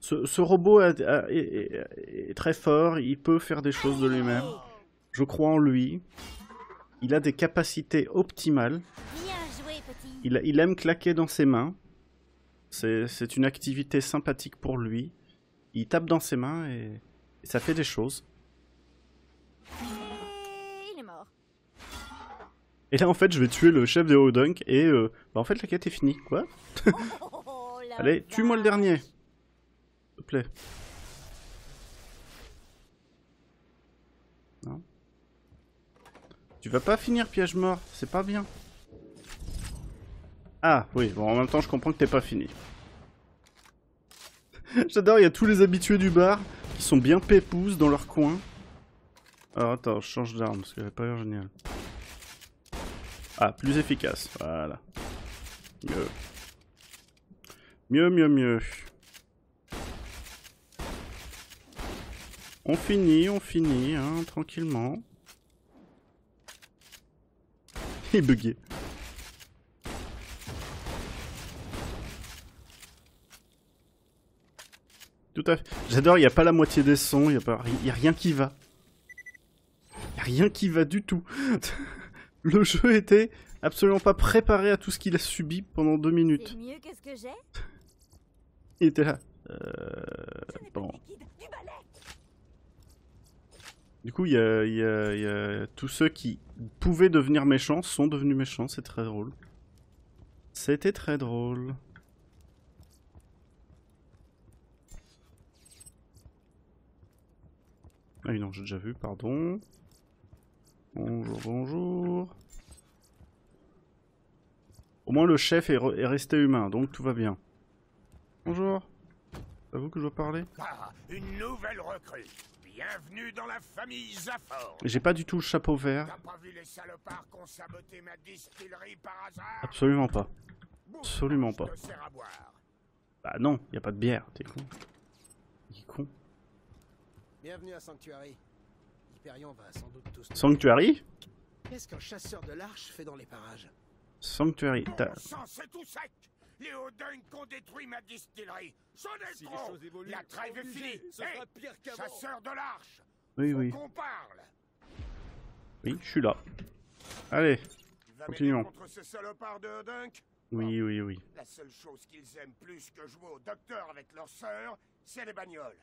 Ce, robot est, très fort. Il peut faire des choses de lui-même. Je crois en lui. Il a des capacités optimales. Il, aime claquer dans ses mains. C'est une activité sympathique pour lui. Il tape dans ses mains et, et ça fait des choses. Et il est mort. Et là, en fait, je vais tuer le chef des Hodunk et euh, bah, en fait, la quête est finie. Quoi Oh, Allez, tue-moi le dernier. S'il te plaît. Non. Tu vas pas finir piège mort, c'est pas bien. Ah, oui, bon, en même temps, je comprends que t'es pas fini. J'adore, il y a tous les habitués du bar qui sont bien pépouses dans leur coin. Alors attends, je change d'arme parce qu'elle a pas l'air géniale. Ah, plus efficace, voilà. Mieux. Mieux, mieux, mieux. On finit, on finit, hein, tranquillement. Il est bugué. Tout à fait. J'adore, il n'y a pas la moitié des sons, il n'y a, pas- y a rien qui va. Il a rien qui va du tout. Le jeu était absolument pas préparé à tout ce qu'il a subi pendant deux minutes. C'est mieux que ce que j'ai Il était là. Euh, bon. Du coup, il y a, il y a- il y a tous ceux qui pouvaient devenir méchants sont devenus méchants. C'est très drôle. C'était très drôle. Ah oui, non, j'ai déjà vu, pardon. Bonjour, bonjour. Au moins, le chef est, re- est resté humain, donc tout va bien. Bonjour. C'est à vous que je dois parler Ah, une nouvelle recrue. Bienvenue dans la famille Zafford. J'ai pas du tout le chapeau vert. T'as pas vu les salopards qui ont saboté ma distillerie par hasard? Absolument pas. Absolument pas. Bah non, y a pas de bière, t'es con. Il est con. Bienvenue à Sanctuary. Hyperion va sans doute tous. Sanctuary Qu'est-ce qu'un chasseur de l'arche fait dans les parages Sanctuary. t'as- Bon sang, c'est tout sec Les Odunks ont détruit ma distillerie Sonnez le trop La trêve est finie Hé Chasseur de l'arche Oui, oui. qu'on parle Oui, je suis là. Allez. Continuons. contre ces salopards de Odunk Oui, oui, oui. La seule chose qu'ils aiment plus que jouer au docteur avec leur sœur, c'est les bagnoles.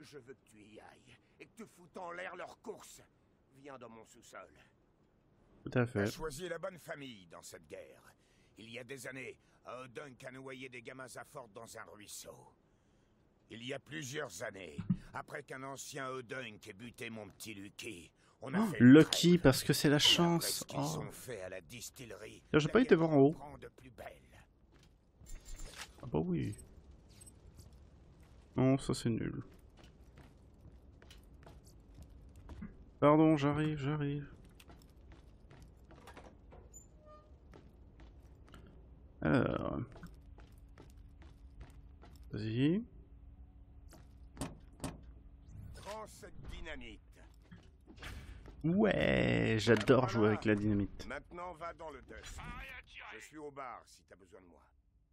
Je veux que tu y ailles et que tu foutes en l'air leur course. Viens dans mon sous-sol. Tout à fait. choisi la bonne famille dans cette guerre. Il y a des années, Odunk a noyé des gamins à fort dans un ruisseau. Il y a plusieurs années, après qu'un ancien Odunk ait buté mon petit Lucky, on a Oh, fait Lucky, parce que c'est la chance. Oh. fait à la distillerie, J'ai pas été voir en haut. Ah bah oui. Non, ça c'est nul. Pardon, j'arrive, j'arrive. Alors. Vas-y. Ouais, j'adore jouer avec la dynamite. Maintenant, va dans le dust. Je suis au bar si t'as besoin de moi.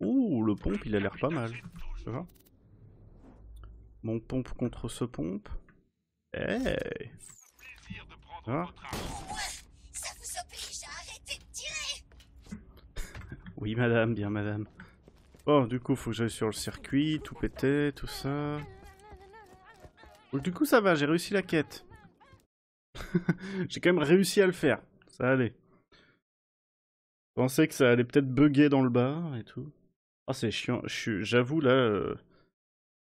Ouh, le pompe, il a l'air pas mal. Ça va? Mon pompe contre ce pompe. Hey Ça vous oblige à arrêter de tirer Oui, madame, bien, madame. Bon, du coup, faut que j'aille sur le circuit, tout péter, tout ça. Du coup, ça va, j'ai réussi la quête. j'ai quand même réussi à le faire. Ça allait. Je pensais que ça allait peut-être bugger dans le bar et tout. Ah, c'est chiant. J'avoue, là, euh,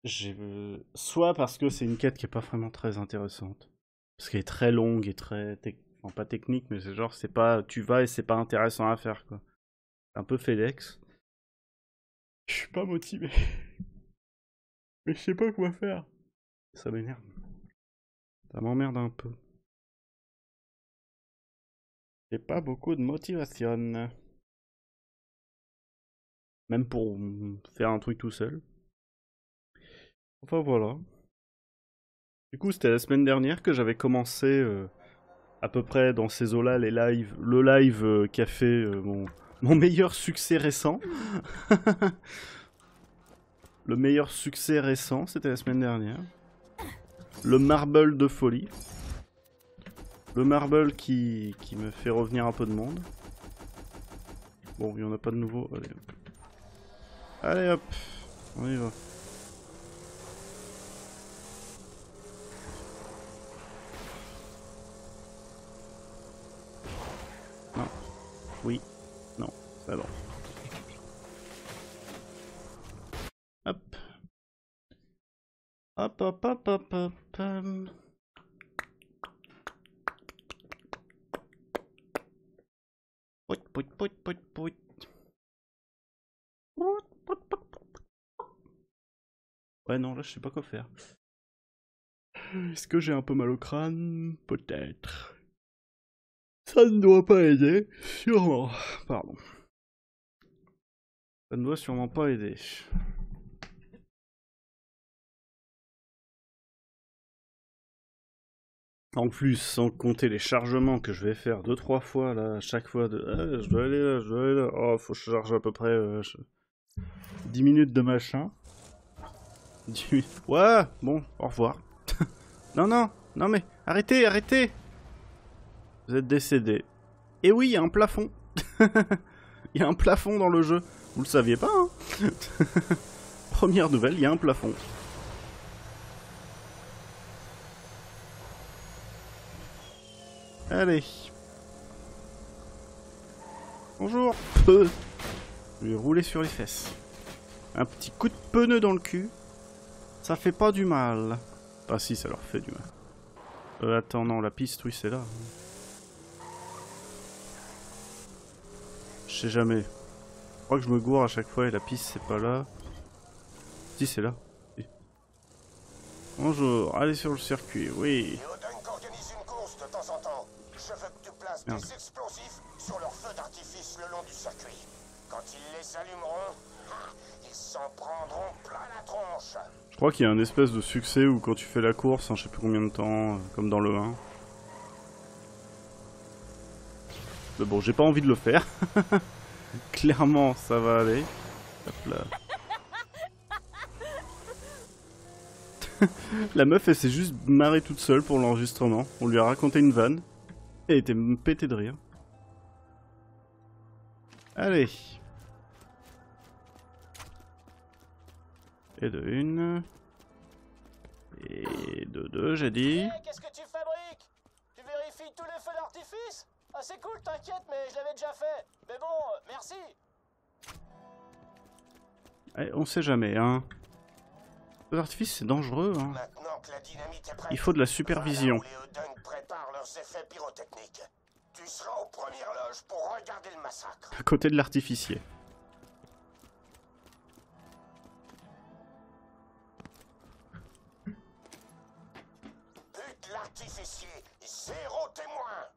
j'ai... euh, Soit parce que c'est une quête qui est pas vraiment très intéressante. Parce qu'elle est très longue et très... tec- Enfin, pas technique, mais c'est genre, c'est pas... Tu vas et c'est pas intéressant à faire, quoi un peu FedEx. Je suis pas motivé. Mais je sais pas quoi faire. Ça m'énerve. Ça m'emmerde un peu. J'ai pas beaucoup de motivation. Même pour faire un truc tout seul. Enfin voilà. Du coup, c'était la semaine dernière que j'avais commencé euh, à peu près dans ces eaux-là les lives, le live euh, qui a fait euh, mon, meilleur succès récent. le meilleur succès récent, c'était la semaine dernière. Le marble de folie. Le marble qui, qui me fait revenir un peu de monde. Bon, il n'y en a pas de nouveau. Allez hop. Allez hop, on y va. Non. Oui. Non. C'est bon. Hop. Hop, hop, hop, hop, hop. hum. Pouit. Pouit, pouit, pouit, pouit. Ouais, non, là, je sais pas quoi faire. Est-ce que j'ai un peu mal au crâne? Peut-être. Ça ne doit pas aider. Sûrement. Pardon. Ça ne doit sûrement pas aider. En plus, sans compter les chargements que je vais faire deux trois fois là, à chaque fois de Ah, je dois aller là, je dois aller là. Oh, faut que je charge à peu près euh, je- 10 minutes de machin. 10 minutes. Ouais, bon, au revoir. non, non, non mais arrêtez, arrêtez Vous êtes décédé. Et oui, il y a un plafond. Il y a un plafond dans le jeu. Vous le saviez pas, hein Première nouvelle, il y a un plafond. Allez. Bonjour. Peu. Je vais rouler sur les fesses. Un petit coup de pneu dans le cul. Ça fait pas du mal. Ah si, ça leur fait du mal. Euh, attends, non, la piste, oui, c'est là. Je sais jamais. Je crois que je me gourre à chaque fois et la piste, c'est pas là. Si, c'est là. Bonjour, allez sur le circuit, oui. Et Odunk organise une course de temps en temps. Je veux que tu places Merde. des explosifs sur leur feu d'artifice le long du circuit. Quand ils les allumeront, ils s'en prendront plein la tronche. Je crois qu'il y a un espèce de succès où quand tu fais la course, en je sais plus combien de temps, euh, comme dans le 1. Mais bon, j'ai pas envie de le faire. Clairement, ça va aller. Hop là. La meuf, elle s'est juste marrée toute seule pour l'enregistrement. On lui a raconté une vanne. Elle était pétée de rire. Allez. Et de une. Et de deux, j'ai dit. Eh, qu'est-ce que tu fabriques? Tu vérifies tous les feux d'artifice? Ah, c'est cool, t'inquiète, mais je l'avais déjà fait. Mais bon, euh, merci. Eh, on sait jamais, hein. Feu d'artifice, c'est dangereux, hein. Maintenant que la dynamite est prête, Il faut de la supervision. voilà où les Odunk préparent leurs effets pyrotechniques. Tu seras aux premières loges pour regarder le massacre. À côté de l'artificier, zéro témoin.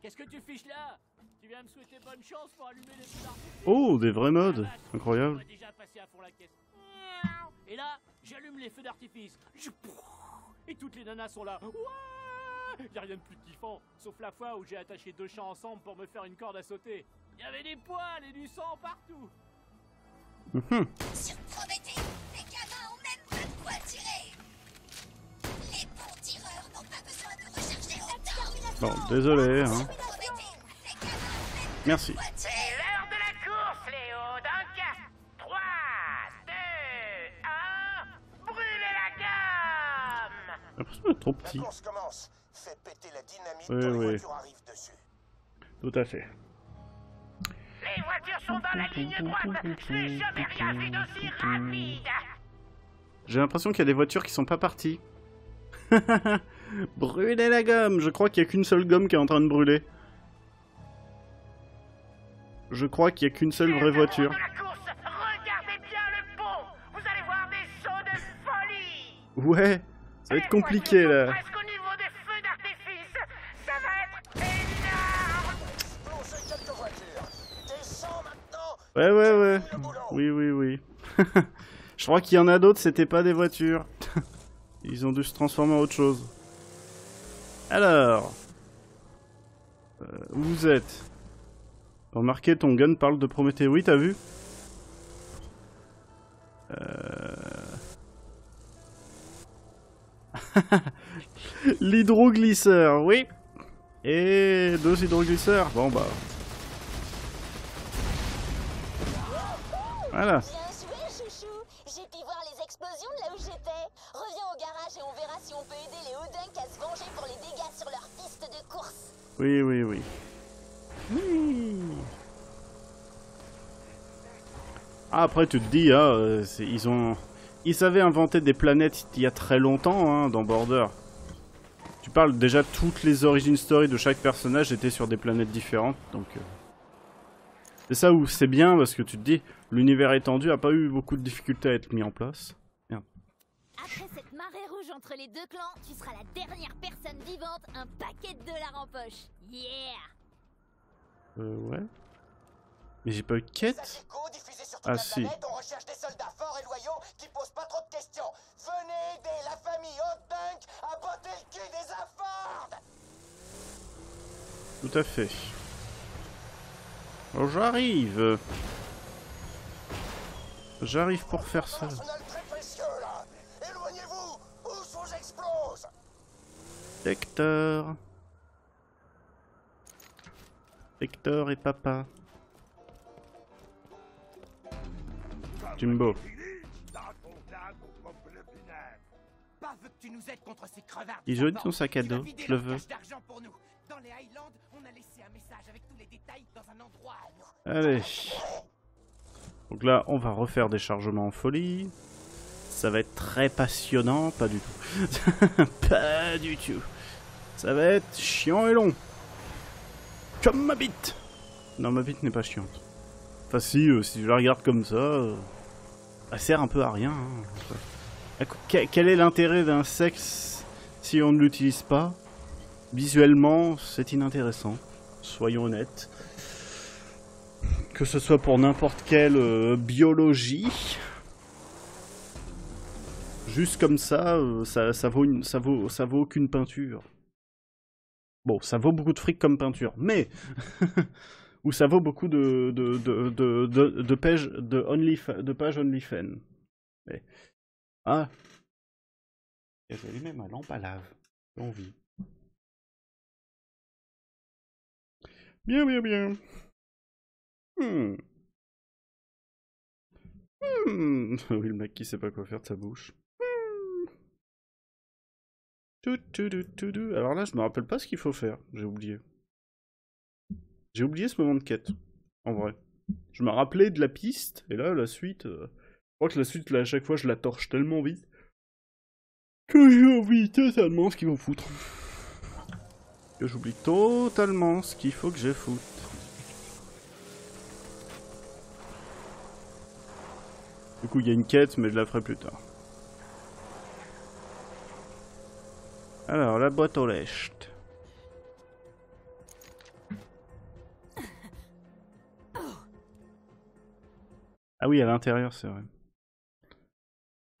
Qu'est-ce que tu fiches là? Tu viens me souhaiter bonne chance pour allumer les feux d'artifice Oh, des vrais modes. Ah, bah, On Incroyable. Et là, j'allume les feux d'artifice. Et toutes les nanas sont là. Ouais y a rien de plus kiffant, sauf la fois où j'ai attaché deux chats ensemble pour me faire une corde à sauter. Il y avait des poils et du sang partout. Mhm. Sur Prométhée, les gamins ont même pas de quoi tirer. Les bons tireurs n'ont pas besoin de. Bon, désolé, hein. Merci. tirer. C'est l'heure de la course, Léo. Donc, 3, 2, 1, brûlez la gomme J'ai l'impression d'être trop La petit. course commence. Fais péter la dynamite Oui, quand les oui. voitures arrivent dessus. Tout à fait. Les voitures sont dans la ligne droite. J'ai jamais rien vu d'aussi rapide. J'ai l'impression qu'il y a des voitures qui sont pas parties. brûler la gomme Je crois qu'il y a qu'une seule gomme qui est en train de brûler. je crois qu'il y a qu'une seule vraie voiture. Ouais, ça va être compliqué là. Ouais, ouais, ouais. Oui, oui, oui. je crois qu'il y en a d'autres, c'était pas des voitures. Ils ont dû se transformer en autre chose. Alors. Euh, où vous êtes Remarquez, ton gun parle de Prométhée. Oui, t'as vu? Euh... L'hydroglisseur, oui. Et deux hydroglisseurs. Bon bah. Voilà. Odunk à se venger pour les dégâts sur leur piste de course. Oui, oui, oui. Oui. Ah, après, tu te dis, hein, euh, ils ont... Ils avaient inventé des planètes il y a très longtemps, hein, dans Border. Tu parles déjà toutes les origines story de chaque personnage étaient sur des planètes différentes, donc... euh, C'est ça où c'est bien, parce que tu te dis, l'univers étendu a pas eu beaucoup de difficultés à être mis en place. Après rouge entre les deux clans, tu seras la dernière personne vivante, un paquet de dollars en poche. Yeah Euh, ouais. Mais j'ai pas eu de quête Sachiko, diffusé sur toute Ah, la si. planète, on recherche des soldats forts et loyaux qui posent pas trop de questions. Venez aider la famille Hotdunk à botter le cul des Affords Tout à fait. J'arrive. J'arrive pour faire ça. Nous aides contre ces crevards. Il est joli ton sac à dos, je le veux. Allez. Donc là, on va refaire des chargements en folie. Ça va être très passionnant. Pas du tout. pas du tout. Ça va être chiant et long. Comme ma bite. Non, ma bite n'est pas chiante. Enfin, si, euh, si je la regarde comme ça, euh, elle sert un peu à rien. hein. Quel est l'intérêt d'un sexe si on ne l'utilise pas? Visuellement, c'est inintéressant. Soyons honnêtes que ce soit pour n'importe quelle euh, biologie. Juste comme ça, ça, vaut ça vaut, ça vaut aucune peinture. Bon, ça vaut beaucoup de fric comme peinture, mais ou ça vaut beaucoup de de de de de, de pages de only de pages OnlyFans. Mais ah, j'ai allumé ma lampe à lave. J'ai envie. Bien, bien, bien. Hmm. Hmm. Oui, le mec qui sait pas quoi faire de sa bouche. Hmm. Tout, tout, tout, tout, tout. Alors là, je me rappelle pas ce qu'il faut faire. J'ai oublié. J'ai oublié ce moment de quête. En vrai. Je me rappelais de la piste, et là, la suite. euh, Je crois que la suite, là, à chaque fois, je la torche tellement vite. Que j'ai oublié totalement ce qu'il faut foutre. Que j'oublie totalement ce qu'il faut que j'ai foutre. Du coup, il y a une quête, mais je la ferai plus tard. Alors, la boîte aux lèches. Ah oui, à l'intérieur, c'est vrai.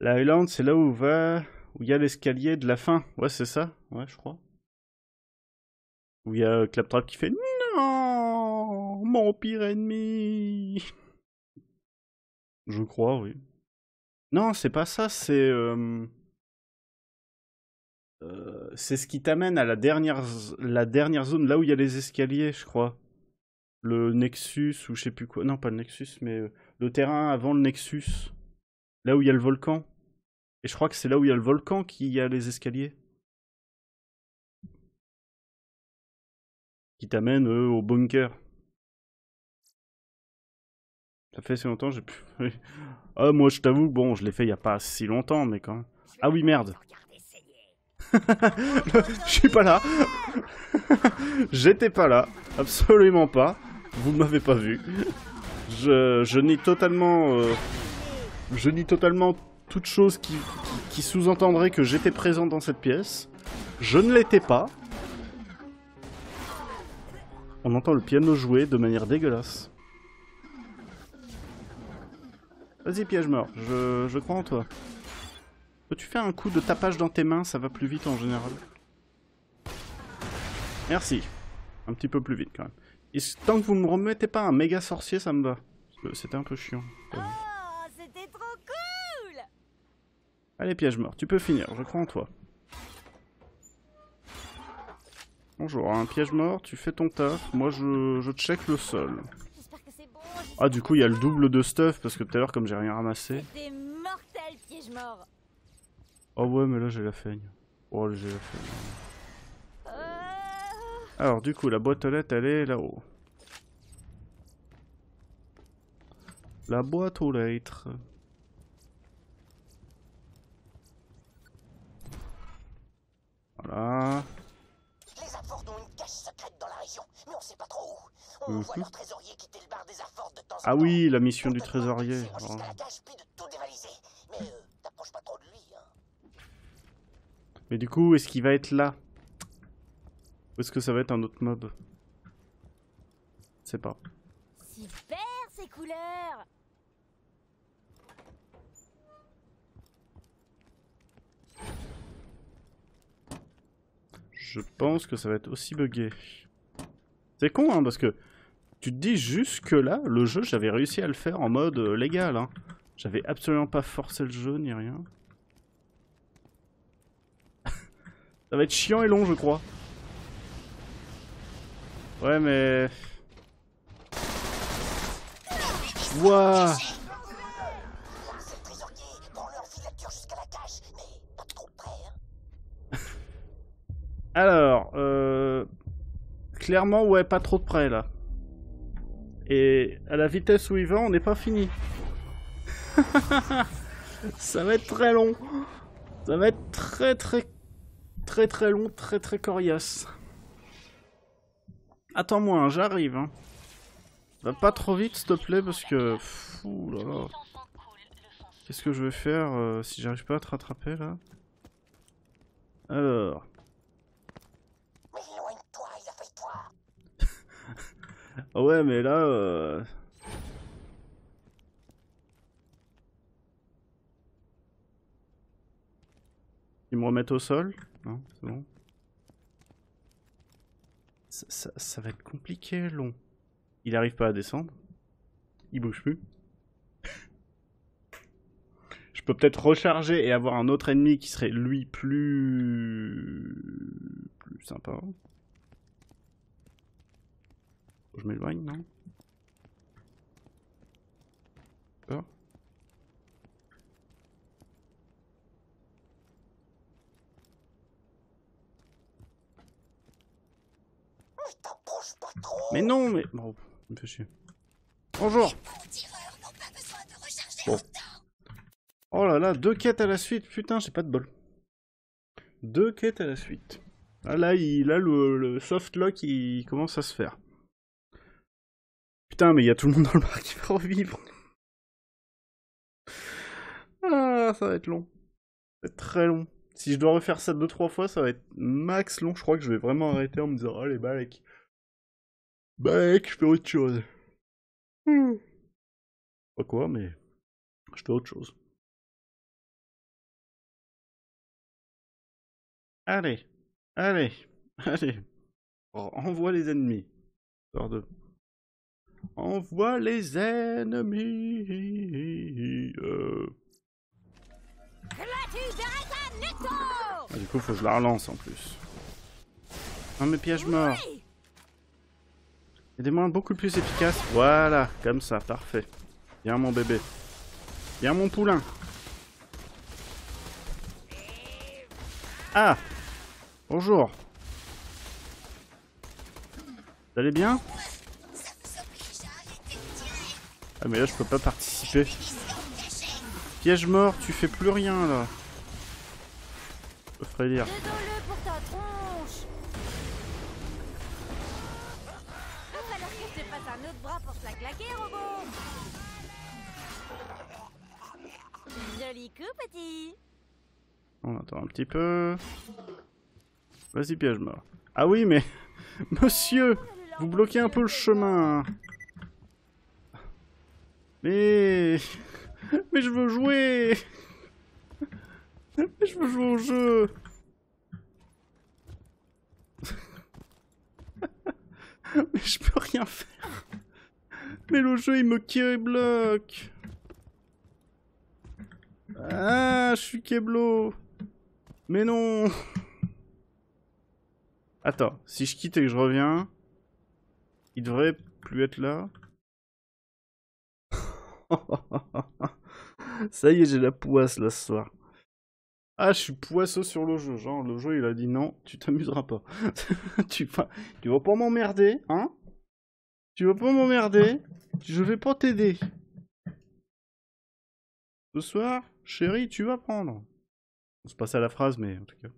La Highland, c'est là où va... où il y a l'escalier de la fin. Ouais, c'est ça Ouais, je crois. Où il y a Claptrap qui fait Non Mon pire ennemi Je crois, oui. Non, c'est pas ça, c'est. euh, euh, c'est ce qui t'amène à la dernière, zone, là où il y a les escaliers, je crois. Le Nexus, ou je sais plus quoi. Non, pas le Nexus, mais euh, le terrain avant le Nexus. Là où il y a le volcan. Et je crois que c'est là où il y a le volcan qu'il y a les escaliers. Qui t'amènent euh, au bunker. Ça fait si longtemps, j'ai pu. Ah, moi, je t'avoue, bon, je l'ai fait il y a pas si longtemps, mais quand. Ah oui, merde. Je suis pas là. J'étais pas là. Absolument pas. Vous ne m'avez pas vu. Je, je nie totalement... euh, je nie totalement toute chose qui, sous-entendrait que j'étais présent dans cette pièce. Je ne l'étais pas. On entend le piano jouer de manière dégueulasse. Vas-y, piège mort, je crois en toi. Peux-tu faire un coup de tapage dans tes mains? Ça va plus vite en général. Merci. Un petit peu plus vite quand même. Et tant que vous me remettez pas un méga sorcier, ça me va. C'était un peu chiant. Oh, c'était trop cool Allez, piège mort, tu peux finir, je crois en toi. Bonjour, un piège mort, tu fais ton taf, moi je, je check le sol. Que bon. Ah, du coup, il y a le double de stuff, parce que tout à l'heure, comme j'ai rien ramassé. C'était mortel, piège mort. Oh ouais, mais là j'ai la feigne. Oh, j'ai la feigne. Alors, du coup, la boîte aux lettres, elle est là-haut. La boîte aux lettres. Voilà. Les Affords ont une cache secrète dans la région, mais on sait pas trop où. On Mhm. voit leur trésorier quitter le bar des Affords de temps en Ah temps. oui, la mission du trésorier. Oh. la cache, puis de tout dévaliser. Mais euh, t'approches pas trop de. Mais du coup, est-ce qu'il va être là Ou est-ce que ça va être un autre mob Je sais pas. Super ces couleurs Je pense que ça va être aussi buggé. C'est con, hein, parce que tu te dis jusque là, le jeu, j'avais réussi à le faire en mode euh, légal. Hein. J'avais absolument pas forcé le jeu ni rien. Ça va être chiant et long, je crois. Ouais, mais. Ouah C'est le trésorier. Prends-le en filature jusqu'à la cache, mais pas trop près, hein. Alors, euh, clairement, ouais, pas trop de près là. Et à la vitesse où il va, on n'est pas fini. Ça va être très long. Ça va être très très très très long, très très coriace. Attends-moi, hein, j'arrive. Hein. Va pas trop vite, s'il te plaît, parce que... Qu'est-ce que je vais faire euh, si j'arrive pas à te rattraper là? Alors... Ouais, mais là... Euh... Ils me remettent au sol Non, c'est bon. Ça, ça- ça va être compliqué, long. Il arrive pas à descendre. Il bouge plus. Je peux peut-être recharger et avoir un autre ennemi qui serait lui plus... plus sympa. Je m'éloigne, non D'accord. Mais t'approches pas trop. Mais non, mais... Bon, me fait chier. Bonjour Bon. Oh là là, deux quêtes à la suite, putain, j'ai pas de bol. Deux quêtes à la suite. Ah là, il, là le, le soft lock, il commence à se faire. Putain, mais il y a tout le monde dans le bar qui va revivre. Ah, ça va être long. Ça va être très long. Si je dois refaire ça deux, trois fois, ça va être max long. Je crois que je vais vraiment arrêter en me disant, allez, Balek. Balek, je fais autre chose. Hmm. Pas quoi, mais je fais autre chose. Allez, allez, allez. Oh, envoie les ennemis. De... Envoie les ennemis. Euh... Ah, du coup, faut que je la relance en plus. Non, mais piège mort. Il y a des beaucoup plus efficaces. Voilà, comme ça, parfait. Viens, mon bébé. Viens, mon poulain. Ah Bonjour. Vous allez bien? Ah, mais là, je peux pas participer. Piège mort, tu fais plus rien, là. Ferais dire. Pour ta tronche J'espère que je te passe un autre bras pour te la claquer, robot Joli coup, petit On attend un petit peu. Vas-y, piège-moi. Ah oui, mais... Monsieur Vous bloquez un peu le chemin. Mais... Mais je veux jouer je veux jouer au jeu. Mais je peux rien faire. Mais le jeu, il me bloque. Ah, je suis Keblo. Mais non. Attends, si je quitte et que je reviens, il devrait plus être là. Ça y est, j'ai la poisse là ce soir. Ah, je suis poisseux sur le jeu. Genre, le jeu, il a dit non, tu t'amuseras pas. tu, vas, pas m'emmerder, hein? Tu vas pas m'emmerder. Je vais pas t'aider. Ce soir, chérie, tu vas prendre. On se passe à la phrase, mais en tout cas.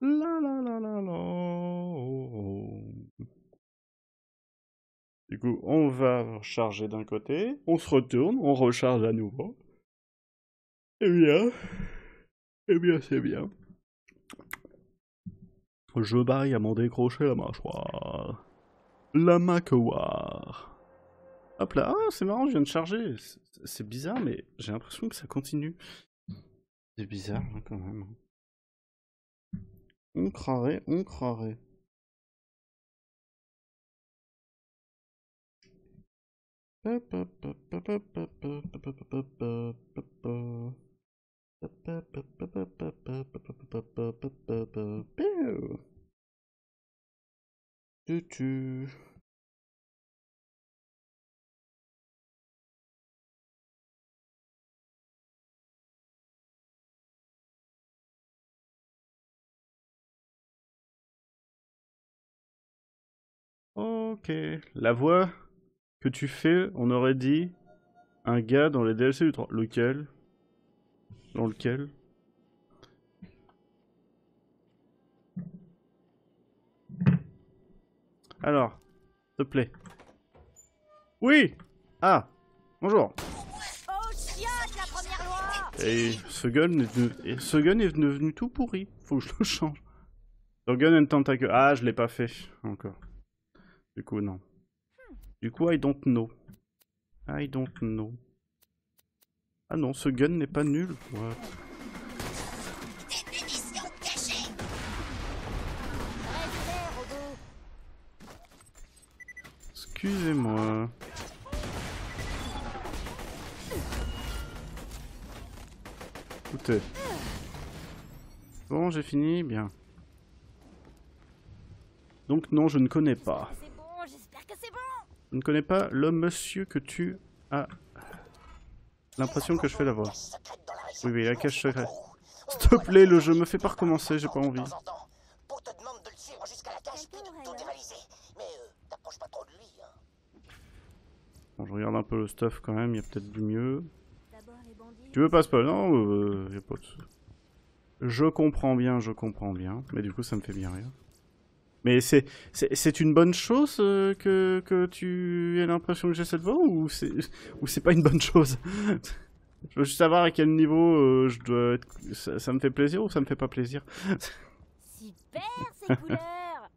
La la la la la. Du coup, on va charger d'un côté, on se retourne, on recharge à nouveau. Eh bien, eh bien, c'est bien. Je baille à m'en décrocher la mâchoire. La macoire. Hop là, ah, c'est marrant, je viens de charger. C'est bizarre, mais j'ai l'impression que ça continue. C'est bizarre, hein, quand même. On croirait, on croirait. Ok, la voix que tu fais, on aurait dit un gars dans les DLC du 3. Lequel? Dans lequel Alors, te plaît. Oui Ah Bonjour Et ce gun est devenu, gun est devenu tout pourri. Faut que je le change. Le gun and tentacle. Ah, je l'ai pas fait encore. Du coup, non. Du coup, I don't know. I don't know. Ah non, ce gun n'est pas nul. What Excusez-moi. Écoutez. Bon, j'ai fini, bien. Donc non, je ne connais pas. Bon, que bon Je ne connais pas le monsieur que tu as l'impression que je fais la voix. Oui, oui, la cache secrète. S'il te plaît, le jeu me fait pas recommencer, j'ai pas envie. Bon, je regarde un peu le stuff quand même, il y a peut-être du mieux. Tu veux pas spoil? Non, euh, a pas de... Je comprends bien, je comprends bien. Mais du coup, ça me fait bien rire. Mais c'est c'est une bonne chose euh, que, que tu aies l'impression que j'ai cette voix ou c'est ou c'est pas une bonne chose? Je veux juste savoir à quel niveau euh, je dois être... ça, ça me fait plaisir ou ça me fait pas plaisir? Super ces couleurs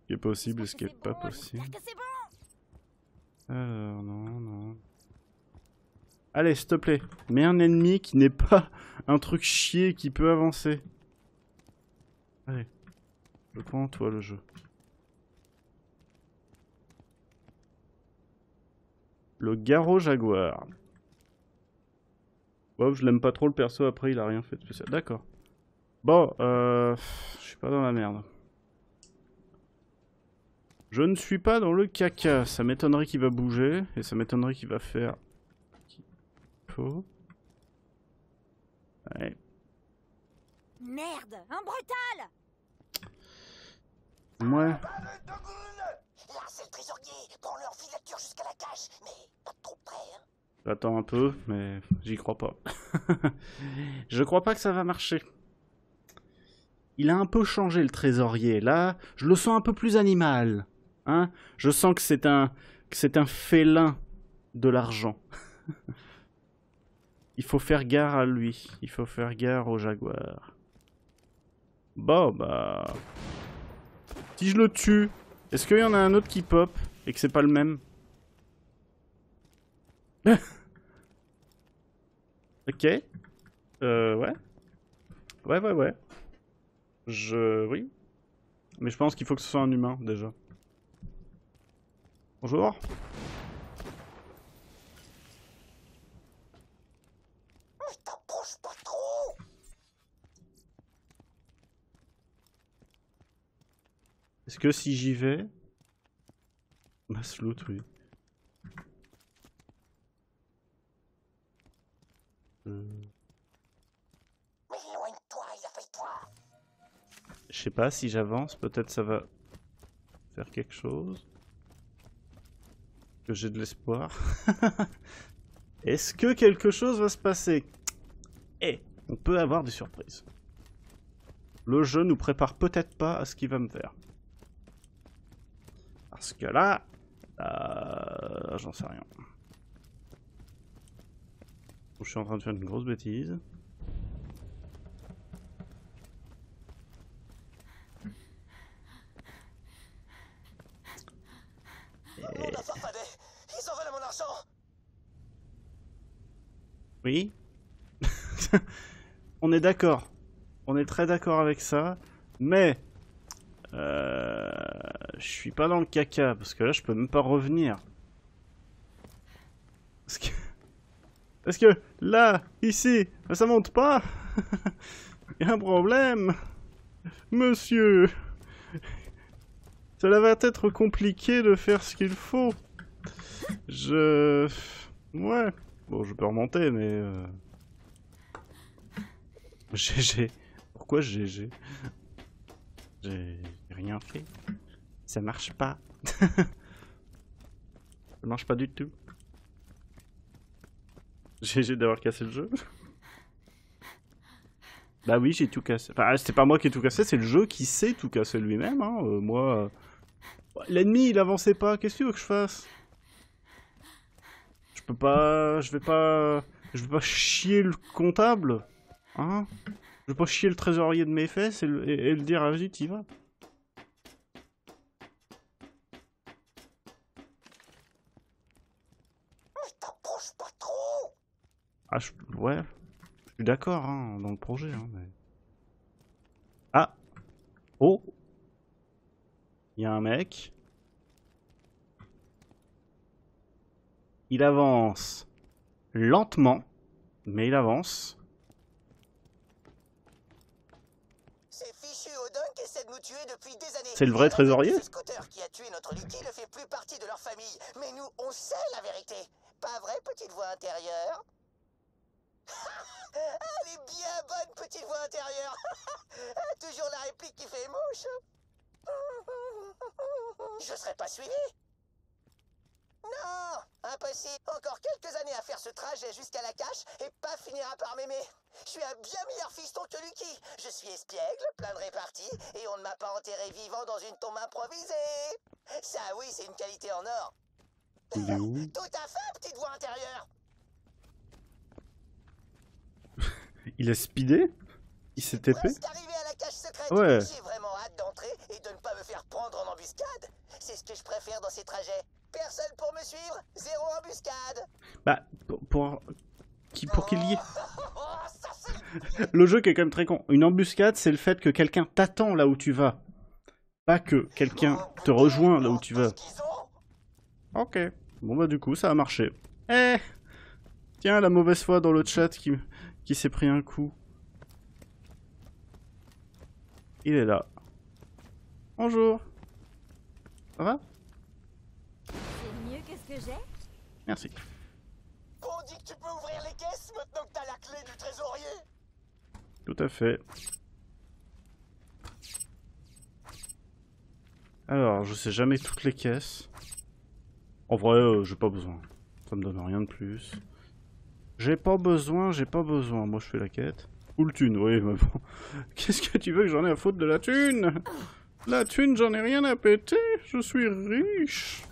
Ce qui est possible et ce qui est pas possible? que bon? Alors, non, non. Allez, s'il te plaît, mets un ennemi qui n'est pas un truc chier qui peut avancer. Allez. Je en toi, le jeu. Le Garo Jaguar. Je l'aime pas trop le perso, après il a rien fait de spécial. D'accord. Bon, euh... Je suis pas dans la merde. Je ne suis pas dans le caca. Ça m'étonnerait qu'il va bouger. Et ça m'étonnerait qu'il va faire... Faut... Ouais. Merde Un brutal Ouais. Là, c'est le trésorier. Prends-le en filature jusqu'à la cache. Mais pas trop près, hein. J'attends un peu, mais j'y crois pas. je crois pas que ça va marcher. il a un peu changé le trésorier. Là, je le sens un peu plus animal. Hein je sens que c'est un, c'est un félin de l'argent. il faut faire gare à lui. Il faut faire gare au jaguar. Bon, bah... Si je le tue, est-ce qu'il y en a un autre qui pop et que c'est pas le même Ok. Euh, ouais. Ouais, ouais, ouais. Je... Oui. Mais je pense qu'il faut que ce soit un humain, déjà. Bonjour. Mais t'approches pas trop Est-ce que si j'y vais... Oui. A fait toi Je sais pas si j'avance, peut-être ça va faire quelque chose. Que j'ai de l'espoir. Est-ce que quelque chose va se passer? Eh, on peut avoir des surprises. Le jeu nous prépare peut-être pas à ce qu'il va me faire. Parce que là, euh, j'en sais rien. Je suis en train de faire une grosse bêtise. Ils mon argent Oui. on est d'accord. On est très d'accord avec ça. Mais... Euh, je suis pas dans le caca, parce que là, je peux même pas revenir. Parce que... Que là, ici, ça monte pas. Il y a un problème. Monsieur. Cela va être compliqué de faire ce qu'il faut. Je... Ouais. Bon, je peux remonter, mais... euh, GG. Pourquoi GG J'ai rien fait. Ça marche pas. Ça marche pas du tout. GG d'avoir cassé le jeu. Bah oui, j'ai tout cassé. Enfin, c'est pas moi qui ai tout cassé, c'est le jeu qui sait tout casser lui-même. Hein. Euh, moi, euh, l'ennemi il avançait pas. Qu'est-ce que tu veux que je fasse? Je peux pas, je vais pas, je vais pas chier le comptable, hein Je vais pas chier le trésorier de mes fesses et le, dire ah, vas-y, t'y vas. Mais t'approches pas trop Ah, je... ouais. Je suis d'accord, hein, dans le projet, hein, mais... Ah Oh Il y a un mec. Il avance lentement, mais il avance. C'est le vrai trésorier Ce scooter qui a tué notre Lucky ne fait plus partie de leur famille. Mais nous, on sait la vérité. Pas vrai, petite voix intérieure? Elle est bien bonne, petite voix intérieure. Toujours la réplique qui fait mouche. Je serais pas suivi. Non, impossible. Encore quelques années à faire ce trajet jusqu'à la cache et pas finira par m'aimer. Je suis un bien meilleur fiston que Lucky. Je suis espiègle, plein de réparties, et on ne m'a pas enterré vivant dans une tombe improvisée. Ça, oui, c'est une qualité en or. Tout à fait, petite voix intérieure. Il est speedé Il s'est TP Presque arrivé à la cache secrète. Ouais. J'ai vraiment hâte d'entrer et de ne pas me faire prendre en embuscade? C'est ce que je préfère dans ces trajets. Personne pour me suivre, zéro embuscade. Bah, pour... Pour, qui- pour qu'il y ait... Oh, c'est Le jeu qui est quand même très con. Une embuscade, c'est le fait que quelqu'un t'attend là où tu vas. Pas que quelqu'un te rejoint là où tu vas. Ok. Bon bah du coup, ça a marché. Eh Tiens, la mauvaise foi dans le chat qui, qui s'est pris un coup. Il est là. Bonjour. Ça va? C'est mieux que ce que j'ai Merci. On dit que tu peux ouvrir les caisses maintenant que t'as la clé du trésorier? Tout à fait. Alors, je sais jamais toutes les caisses. En vrai, euh, j'ai pas besoin. Ça me donne rien de plus. J'ai pas besoin, j'ai pas besoin. Moi, je fais la quête. Full thune, oui, mais bon. Qu'est-ce que tu veux que j'en ai à foutre de la thune? La thune, j'en ai rien à péter, je suis riche.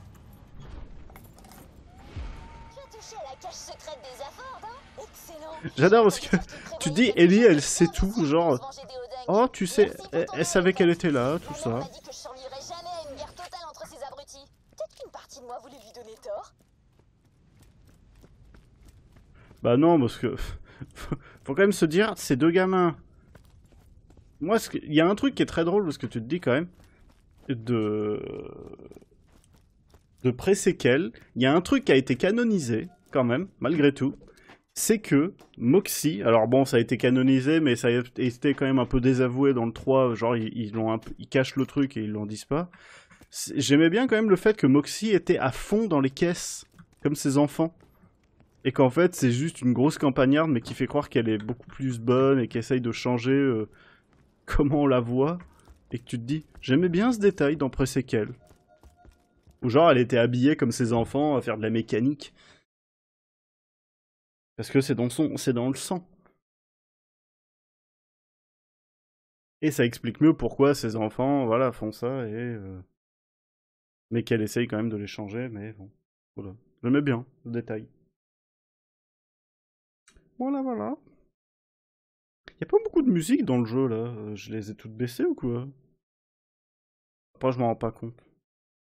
Hein? J'adore parce que tu dis, Ellie, elle sait tout, genre, oh, tu sais, elle, elle savait qu'elle était là, tout ça. m'a dit que je survivrais jamais à une guerre totale entre ces abrutis. Peut-être qu'une partie de moi voulait lui donner tort. Bah non, parce que faut quand même se dire, ces deux gamins. Moi, il y a un truc qui est très drôle parce que tu te dis quand même de de pré-séquelles. Il y a un truc qui a été canonisé quand même, malgré tout. C'est que Moxie, alors bon, ça a été canonisé, mais ça a été quand même un peu désavoué dans le 3. Genre, ils, ils, cachent le truc et ils l'en disent pas. J'aimais bien quand même le fait que Moxie était à fond dans les caisses, comme ses enfants. Et qu'en fait, c'est juste une grosse campagnarde, mais qui fait croire qu'elle est beaucoup plus bonne et qui essaye de changer euh, comment on la voit. Et que tu te dis, j'aimais bien ce détail dans Pré-Séquelles. Ou genre, elle était habillée comme ses enfants à faire de la mécanique. Parce que c'est dans, son, c'est dans le sang. Et ça explique mieux pourquoi ses enfants voilà, font ça et. euh, Mais qu'elle essaye quand même de les changer, mais bon. Voilà. J'aimais bien ce détail. Voilà, voilà. Y a pas beaucoup de musique dans le jeu là. Euh, Je les ai toutes baissées ou quoi? Après, je m'en rends pas compte.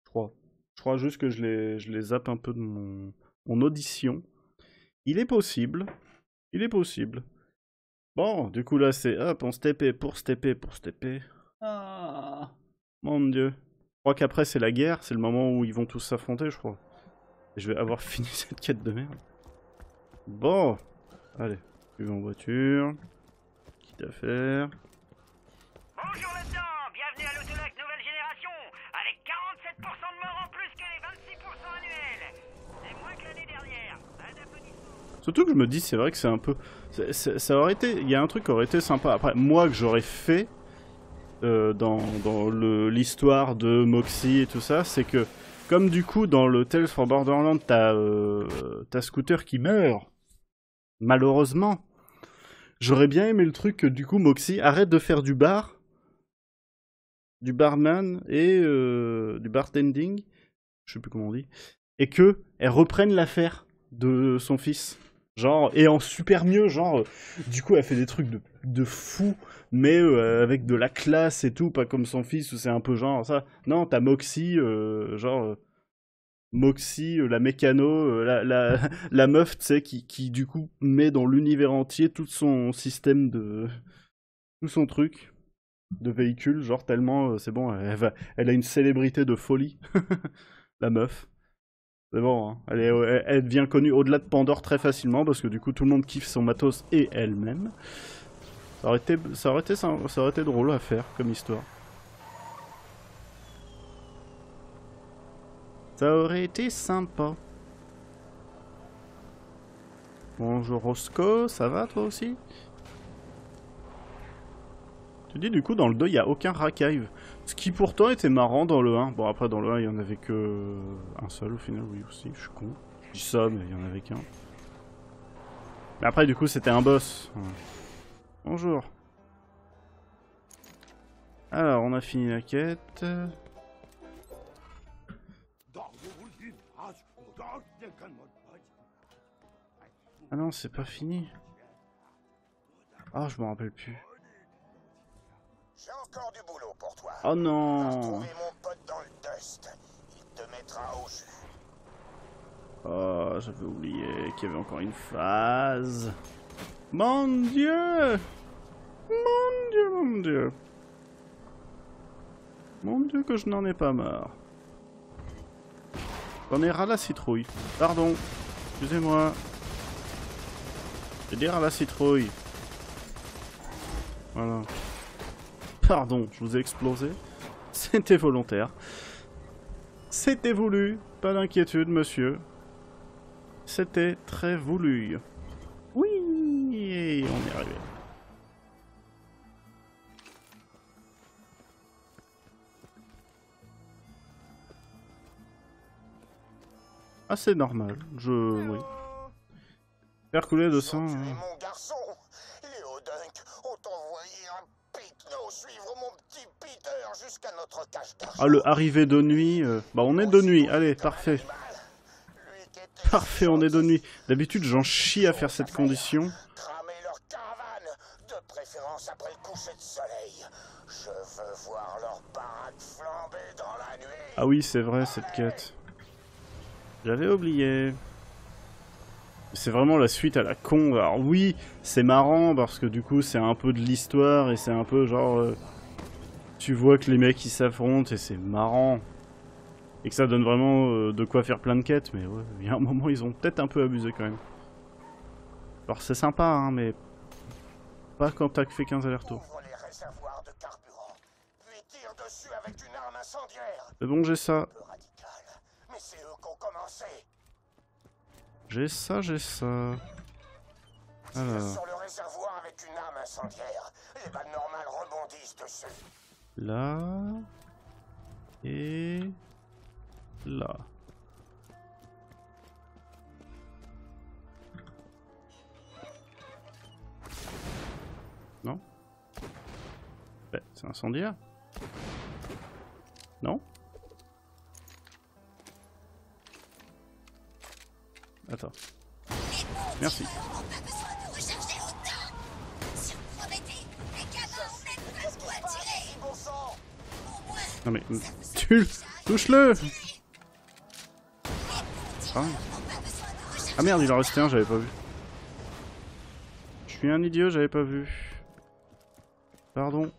Je crois. Je crois juste que je les, je les zappe un peu de mon, mon audition. Il est possible. Il est possible. Bon, du coup là c'est hop, on stepper pour stepper pour stepper. Ah. Mon dieu. Je crois qu'après c'est la guerre, c'est le moment où ils vont tous s'affronter, je crois. Et je vais avoir fini cette quête de merde. Bon. Allez, je vais en voiture. Quitte à faire. Bonjour là-dedans, bienvenue à l'autolac nouvelle génération, avec 47% de morts en plus que les 26% annuels. C'est moins que l'année dernière. D'applaudissements. Surtout que je me dis, c'est vrai que c'est un peu. c'est- c'est- ça aurait été. Il y a un truc qui aurait été sympa. Après, moi que j'aurais fait euh, dans, dans le- l'histoire de Moxie et tout ça, c'est que, comme du coup, dans le Tales from Borderlands, t'as euh, t'as Scooter qui meurt. Malheureusement. J'aurais bien aimé le truc que, du coup, Moxie arrête de faire du bar, du barman et euh, du bartending. Je sais plus comment on dit. Et que elle reprenne l'affaire de son fils. Genre, et en super mieux, genre, euh, du coup, elle fait des trucs de, de fou, mais euh, avec de la classe et tout, pas comme son fils où c'est un peu genre ça. Non, t'as Moxie, genre, Moxie, euh, la mécano, euh, la, la, la meuf, tu sais, qui, qui du coup met dans l'univers entier tout son système de. tout son truc de véhicule, genre tellement, euh, c'est bon, elle, a une célébrité de folie, la meuf. C'est bon, hein. elle, est- elle- devient connue au-delà de Pandore très facilement parce que du coup tout le monde kiffe son matos et elle-même. Ça ça ça aurait été drôle à faire comme histoire. Ça aurait été sympa. Bonjour Roscoe, ça va toi aussi? Tu dis du coup dans le 2 il n'y a aucun racaille. Ce qui pourtant était marrant dans le 1. Bon après dans le 1 il y en avait que un seul au final, oui aussi, je suis con. Je dis ça mais il y en avait qu'un. Mais après du coup c'était un boss. Bonjour. Alors on a fini la quête. Ah non c'est pas fini. Ah je me rappelle plus. J'ai encore du boulot pour toi. Oh non Trouver mon pote dans le dust. Il te mettra au jus. Oh, j'avais oublié qu'il y avait encore une phase. Mon dieu Mon dieu, mon dieu Mon dieu que je n'en ai pas marre. J'en ai ras la citrouille. Pardon. Excusez-moi. Vais dire la citrouille. Voilà. Pardon, je vous ai explosé. C'était volontaire. C'était voulu. Pas d'inquiétude, monsieur. C'était très voulu. Oui, on est arrivé. Ah, c'est normal. Je. Oui. Faire couler de sang. Mon garçon. Léo Dunk, Pique-nous suivre mon petit Peter jusqu'à notre cache. Ah, le arrivé de nuit. euh, Bah, on est de nuit. Allez, parfait. Parfait, on est de nuit. D'habitude, j'en chie à faire cette condition. cramer leur caravane, de préférence après le coucher de soleil. Je veux voir leur baraque flamber dans la nuit. Ah oui, c'est vrai, cette quête. J'avais oublié. C'est vraiment la suite à la con. Alors oui, c'est marrant parce que du coup, c'est un peu de l'histoire et c'est un peu genre... euh, tu vois que les mecs ils s'affrontent et c'est marrant. Et que ça donne vraiment euh, de quoi faire plein de quêtes. Mais ouais, il y a un moment, ils ont peut-être un peu abusé quand même. Alors c'est sympa, hein, mais... Pas quand t'as fait 15 allers-retours. De carburant, puis tire dessus avec une arme incendiaire. C'est bon, j'ai ça. Mais c'est eux qui ont commencé. J'ai ça, j'ai ça. Tire Alors... sur le réservoir avec une arme incendiaire. Les balles normales rebondissent dessus. Là. Et. Là. Non Ouais, C'est incendiaire Non Attends. Merci. Non mais. Tu Touche-le Ah. Ah merde, il en restait un, j'avais pas vu. Je suis un idiot, j'avais pas vu. Pardon,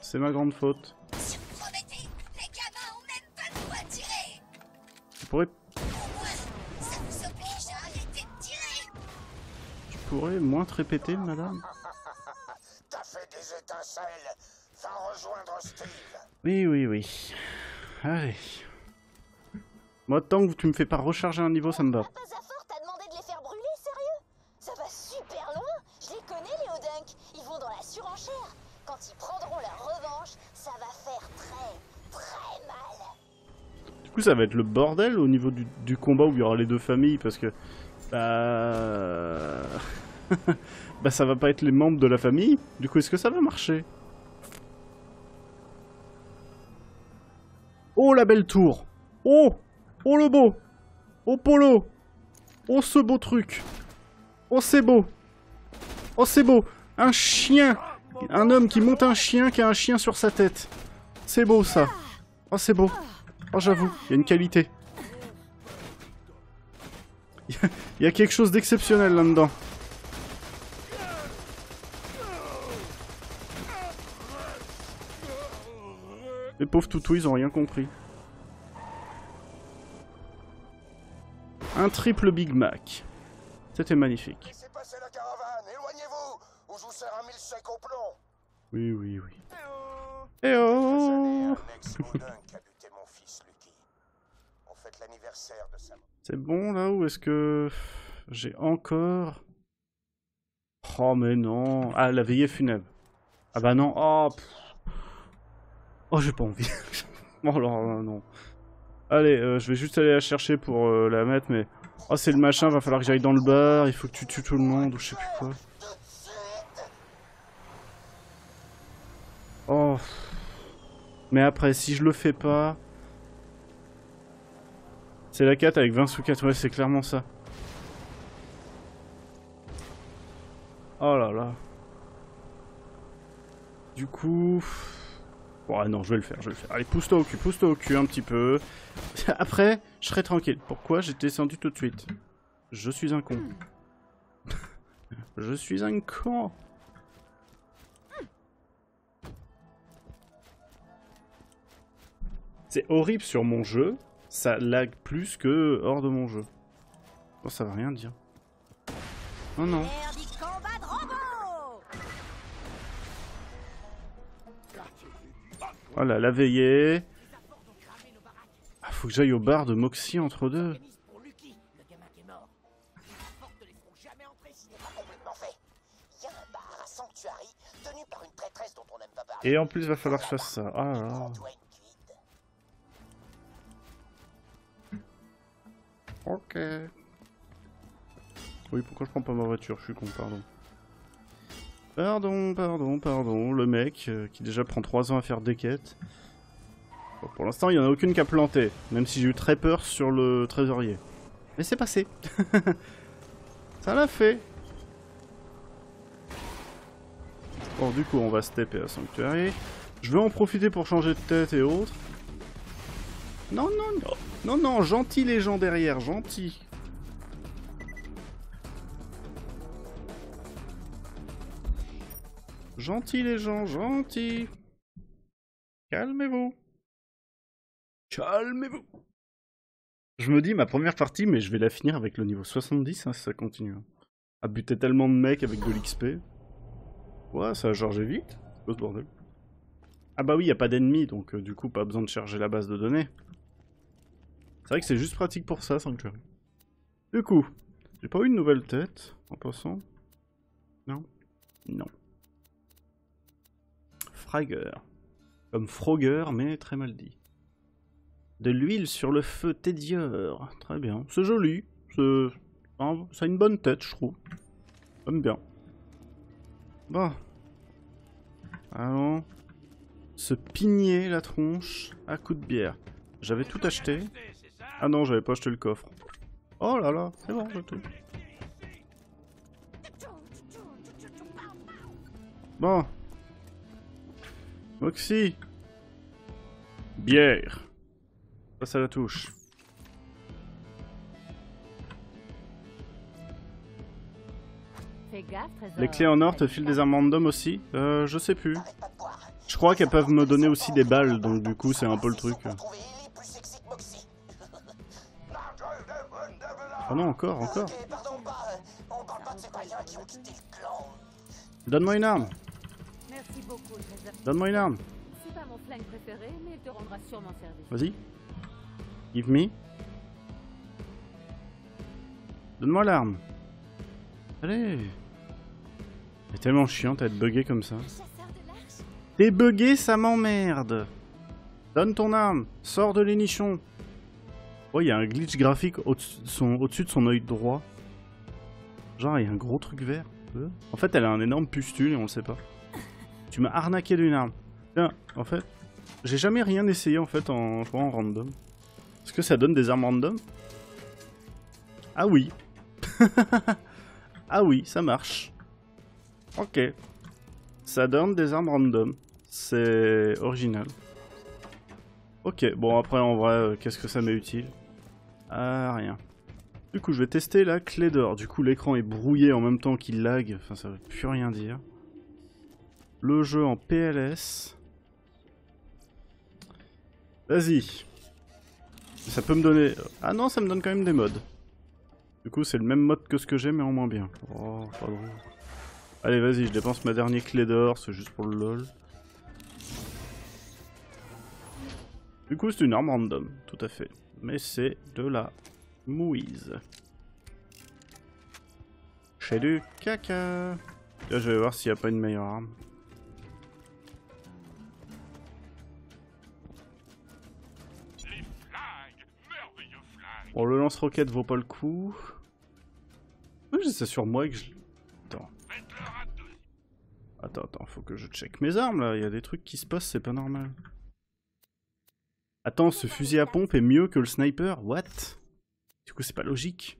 c'est ma grande faute. Tu pourrais. Tu pourrais moins te répéter, madame T'as fait des étincelles. Va rejoindre Steve. Oui, oui, oui. Allez. Moi, tant que tu me fais pas recharger un niveau, ça me va. Papa Zaphor t'a demandé de les faire brûler, sérieux? Ça va super loin Je les connais, les Odunk. Ils vont dans la surenchère. Quand ils prendront leur revanche, ça va faire très, très mal. Du coup, ça va être le bordel au niveau du, du combat où il y aura les deux familles parce que. Bah. bah, ça va pas être les membres de la famille. Du coup, est-ce que ça va marcher? Oh, la belle tour! Oh! Oh, le beau! Oh, Polo! Oh, ce beau truc! Oh, c'est beau! Oh, c'est beau! Un chien! Un homme qui monte un chien qui a un chien sur sa tête. C'est beau, ça. Oh, c'est beau. Oh, j'avoue, il y a une qualité. Il y a- quelque chose d'exceptionnel là-dedans. Pauvres toutous, ils ont rien compris. Un triple Big Mac. C'était magnifique. Laissez passer la caravane. Éloignez-vous, ou je vous sers un mille sec au plomb. Oui, oui, oui. Eh année, oh mort. C'est bon là ou est-ce que j'ai encore? Oh mais non Ah la veillée funèbre. Ah bah non Oh pff. Oh j'ai pas envie. oh là, non. Allez euh, je vais juste aller la chercher pour euh, la mettre mais oh c'est le machin va falloir que j'aille dans le bar il faut que tu tues tout le monde ou je sais plus quoi. Oh mais après si je le fais pas c'est la 4 avec 20 sous 4, ouais, c'est clairement ça. Oh là là. Du coup... Bon, non, je vais le faire, je vais le faire. Allez, pousse-toi au cul, pousse-toi au cul un petit peu. Après, je serai tranquille. Pourquoi j'ai descendu tout de suite Je suis un con. je suis un con. C'est horrible sur mon jeu, ça lag plus que hors de mon jeu. Oh, ça va rien dire. Oh non. Oh là, la veillée. Ah, faut que j'aille au bar de Moxie entre deux. Et en plus, va falloir que je fasse ça. Ah là. Ok. Oui, pourquoi je prends pas ma voiture? Je suis con, pardon. Pardon, pardon, pardon, le mec euh, qui déjà prend 3 ans à faire des quêtes. Pour l'instant, il n'y en a aucune qui a planté, même si j'ai eu très peur sur le trésorier. Mais c'est passé. Ça l'a fait. Bon, du coup, on va se taper à Sanctuary. Je vais en profiter pour changer de tête et autres. Non, non, non. Non, non, gentil les gens derrière, gentil. Gentil les gens, gentil. Calmez-vous. Calmez-vous. Je me dis, ma première partie, mais je vais la finir avec le niveau 70 hein, si ça continue. À buter tellement de mecs avec de l'XP. Ouais, ça a chargé vite. Quoi ce bordel Ah bah oui, y a pas d'ennemis, donc euh, du coup, pas besoin de charger la base de données. C'est vrai que c'est juste pratique pour ça, Sanctuary. Du coup, j'ai pas eu une nouvelle tête, en passant. Non Non. Fragger. Comme Frogger, mais très mal dit. De l'huile sur le feu tédieur. Très bien. C'est joli. Hein, Ça a une bonne tête, je trouve. J'aime bien. Bon. Allons. Se pigner la tronche à coups de bière. J'avais tout acheté. Ah non, j'avais pas acheté le coffre. Oh là là, c'est bon, j'ai tout. Bon. Moxie. Bière. Passe à la touche. Les clés en or te filent des armes random aussi Euh, je sais plus. Je crois qu'elles peuvent me donner aussi des balles, donc du coup c'est un peu le truc. Oh non, encore, encore. Donne-moi une arme. Merci beaucoup, trésor. Donne-moi une arme. C'est pas mon flingue préféré, mais il te rendra sûrement service. Vas-y. Give me. Donne-moi l'arme. Allez. C'est tellement chiant d'être bugué comme ça. T'es bugué, ça m'emmerde. Donne ton arme. Sors de l'énichon. Oh, il y a un glitch graphique au-dessus de son, de son œil droit. Genre, il y a un gros truc vert. Euh. En fait, elle a un énorme pustule et on le sait pas. Tu m'as arnaqué d'une arme. Tiens, en fait, j'ai jamais rien essayé en fait en jouant en random. Est-ce que ça donne des armes random? Ah oui. ah oui, ça marche. Ok. Ça donne des armes random. C'est original. Ok, bon après en vrai, euh, qu'est-ce que ça m'est utile? Ah, rien. Du coup, je vais tester la clé d'or. Du coup, l'écran est brouillé en même temps qu'il lag. Enfin, ça veut plus rien dire. Le jeu en PLS. Vas-y. Ça peut me donner... Ah non, ça me donne quand même des modes. Du coup, c'est le même mode que ce que j'ai, mais en moins bien. Oh, pas drôle. Allez, vas-y, je dépense ma dernière clé d'or, c'est juste pour le lol. Du coup, c'est une arme random, tout à fait. Mais c'est de la mouise. Chez du caca. Là, je vais voir s'il n'y a pas une meilleure arme. Bon, le lance-roquette vaut pas le coup. Oui, j'ai ça sur moi et que je... Attends. Attends, attends, faut que je check mes armes là. Il y a des trucs qui se passent, c'est pas normal. Attends, ce fusil à pompe est mieux que le sniper? What? Du coup, c'est pas logique.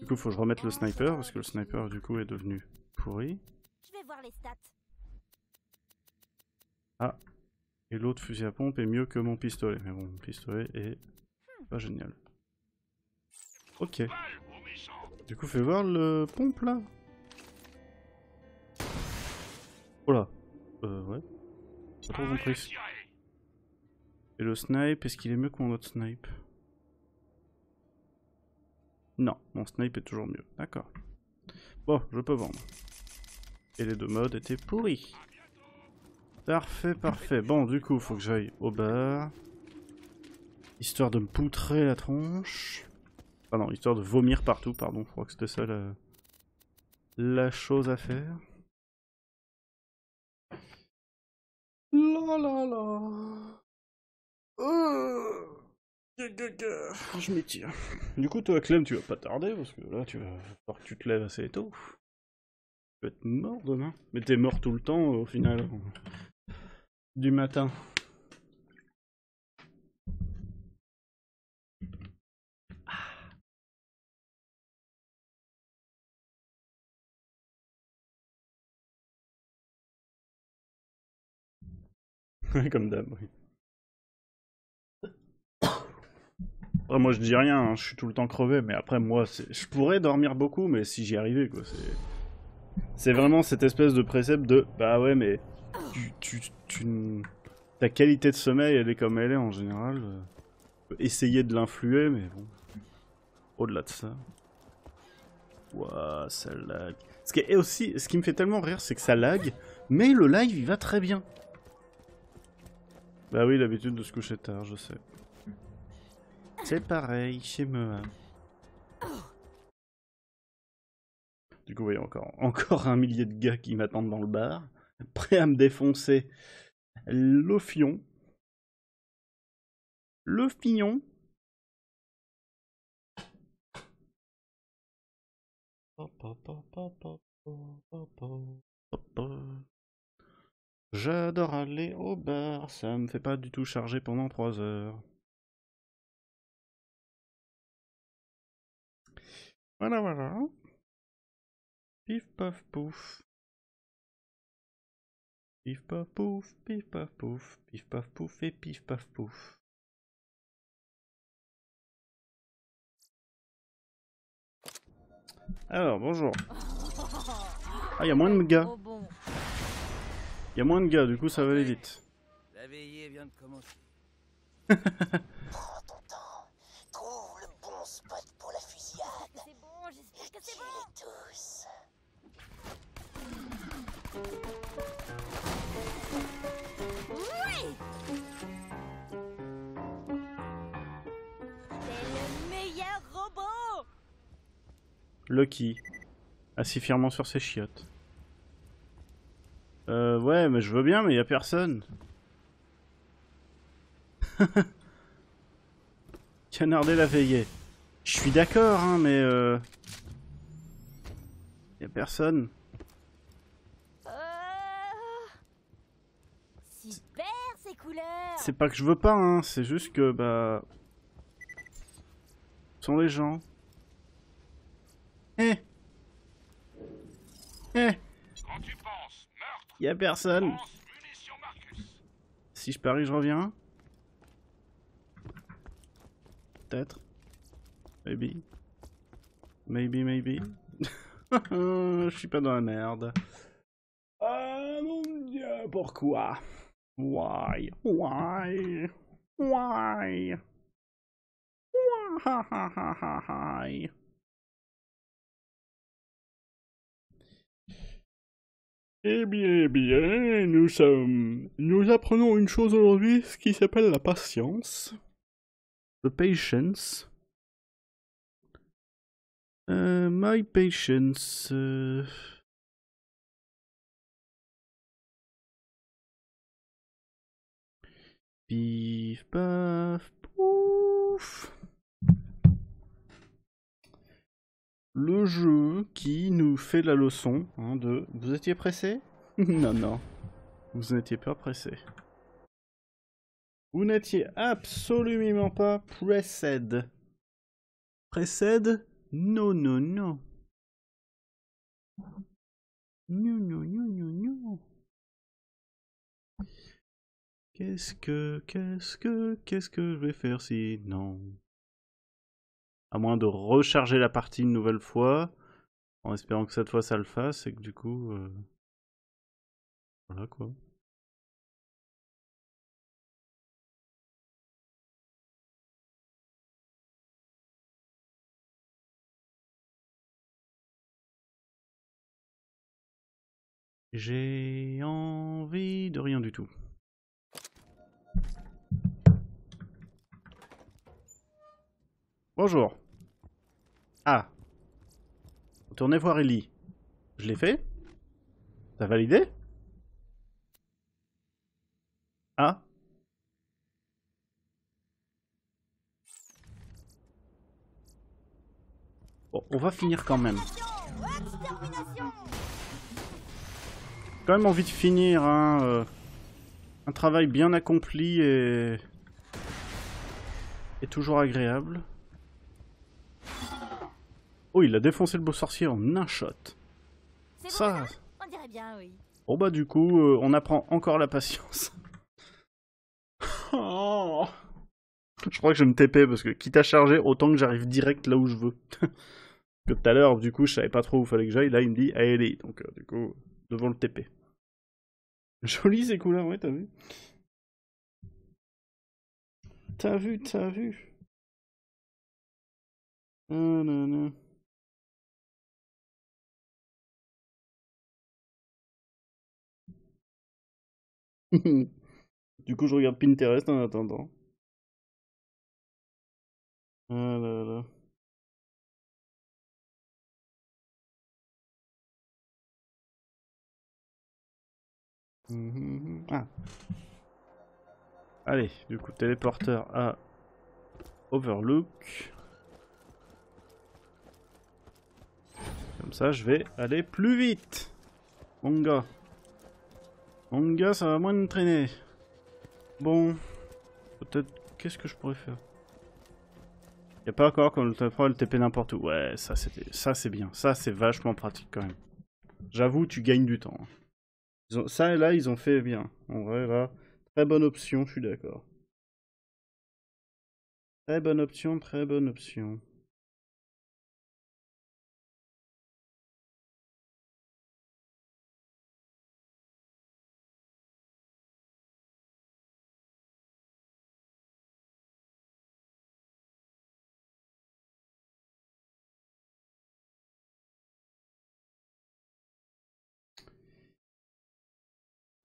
Du coup, faut que je remette le sniper parce que le sniper, du coup, est devenu pourri. Stats. Et l'autre fusil à pompe est mieux que mon pistolet. Mais bon, mon pistolet est pas génial. Ok. Du coup, fais voir le pompe là. Oh là. Euh, ouais. Pas trop compris. Et le snipe, est-ce qu'il est mieux que mon autre snipe? Non, mon snipe est toujours mieux. D'accord. Bon, je peux vendre. Et les deux modes étaient pourris. Parfait, parfait. Bon, du coup, faut que j'aille au bar. Histoire de me poutrer la tronche. Ah non, histoire de vomir partout, pardon. Je crois que c'était ça la... la chose à faire. La la la. Euh. Je m'étire. Du coup, toi, Clem, tu vas pas tarder parce que là, tu vas falloir que tu te lèves assez tôt. Tu peux être mort demain. Mais t'es mort tout le temps au final. Du matin. comme d'hab, oui. Moi, je dis rien, hein, je suis tout le temps crevé, mais après, moi, je pourrais dormir beaucoup, mais si j'y arrivais, quoi, c'est... C'est vraiment cette espèce de précepte de, bah ouais, mais ta qualité de sommeil, elle est comme elle est en général. essayer de l'influer, mais bon. Au-delà de ça. Ouah, ça lag. Ce qui est aussi, ce qui me fait tellement rire, c'est que ça lag, mais le live, il va très bien. Bah oui, l'habitude de se coucher tard, je sais. C'est pareil chez moi. Du coup, voyez encore, encore un millier de gars qui m'attendent dans le bar, prêts à me défoncer. Le fion. Le fion. J'adore aller au bar, ça me fait pas du tout charger pendant 3 heures. Voilà, voilà. Pif paf pouf. Pif paf pouf, pif paf pouf, pif paf pouf et pif paf pouf. Alors, bonjour. Ah, il y a moins de gars. Il y a moins de gars, du coup ça va aller vite. La veillée vient de commencer. Prends ton temps. Trouve le bon spot pour la fusillade. C'est bon, j'espère que c'est bon. Tous. Oui C'est le meilleur robot Lucky. Assis fièrement sur ses chiottes. Euh, ouais, mais je veux bien, mais y a personne. Canarder la veillée. Je suis d'accord, hein, mais euh... Y a personne. Euh... Super ces couleurs C'est pas que je veux pas, hein, c'est juste que, bah... Sont les gens. Eh Eh penses meurtre, Y a personne. Si je parie, je reviens. Peut-être. Maybe. Maybe, maybe. je suis pas dans la merde. Ah mon dieu, pourquoi? Why? Why? Why? Why? Eh bien, eh bien, nous sommes... Nous apprenons une chose aujourd'hui, ce qui s'appelle la patience. The patience. Euh, my patience... Pif, paf, pouf. Le jeu qui nous fait la leçon hein, de... Vous étiez pressé? Non, non. Vous n'étiez pas pressé. Vous n'étiez absolument pas pressed. Pressed? Non, non, non. Non, non, non, non, non. Qu'est-ce que, qu'est-ce que, qu'est-ce que je vais faire si... À moins de recharger la partie une nouvelle fois, en espérant que cette fois ça le fasse, et que du coup... euh, Voilà quoi. J'ai envie de rien du tout. Bonjour. Ah. Retournez voir Ellie. Je l'ai fait T'as validé? Ah Bon, on va finir quand même. Quand même envie de finir hein, euh, un travail bien accompli et... et toujours agréable. Oh, il a défoncé le beau sorcier en un shot. Bon, Ça, On dirait bien, oui. Bon bah du coup, euh, on apprend encore la patience. Oh. Je crois que je vais me TP parce que quitte à charger, autant que j'arrive direct là où je veux. que tout à l'heure, du coup, je savais pas trop où fallait que j'aille. Là, il me dit allez, donc euh, du coup, devant le TP. Joli ces couleurs, ouais, t'as vu T'as vu, t'as vu. Ah, nan, nan. du coup, je regarde Pinterest en attendant. Ah là. Mhm. Ah. Allez, du coup, téléporteur à Overlook. Comme ça, je vais aller plus vite. Mon gars. Mon gars, ça va moins me traîner. Bon. Peut-être... Qu'est-ce que je pourrais faire? Y a pas encore quand le TP n'importe où. Ouais, ça c'était, ça c'est bien. Ça c'est vachement pratique quand même. J'avoue, tu gagnes du temps. hein. Ça là, ils ont fait bien. En vrai, là, très bonne option, je suis d'accord. Très bonne option, très bonne option.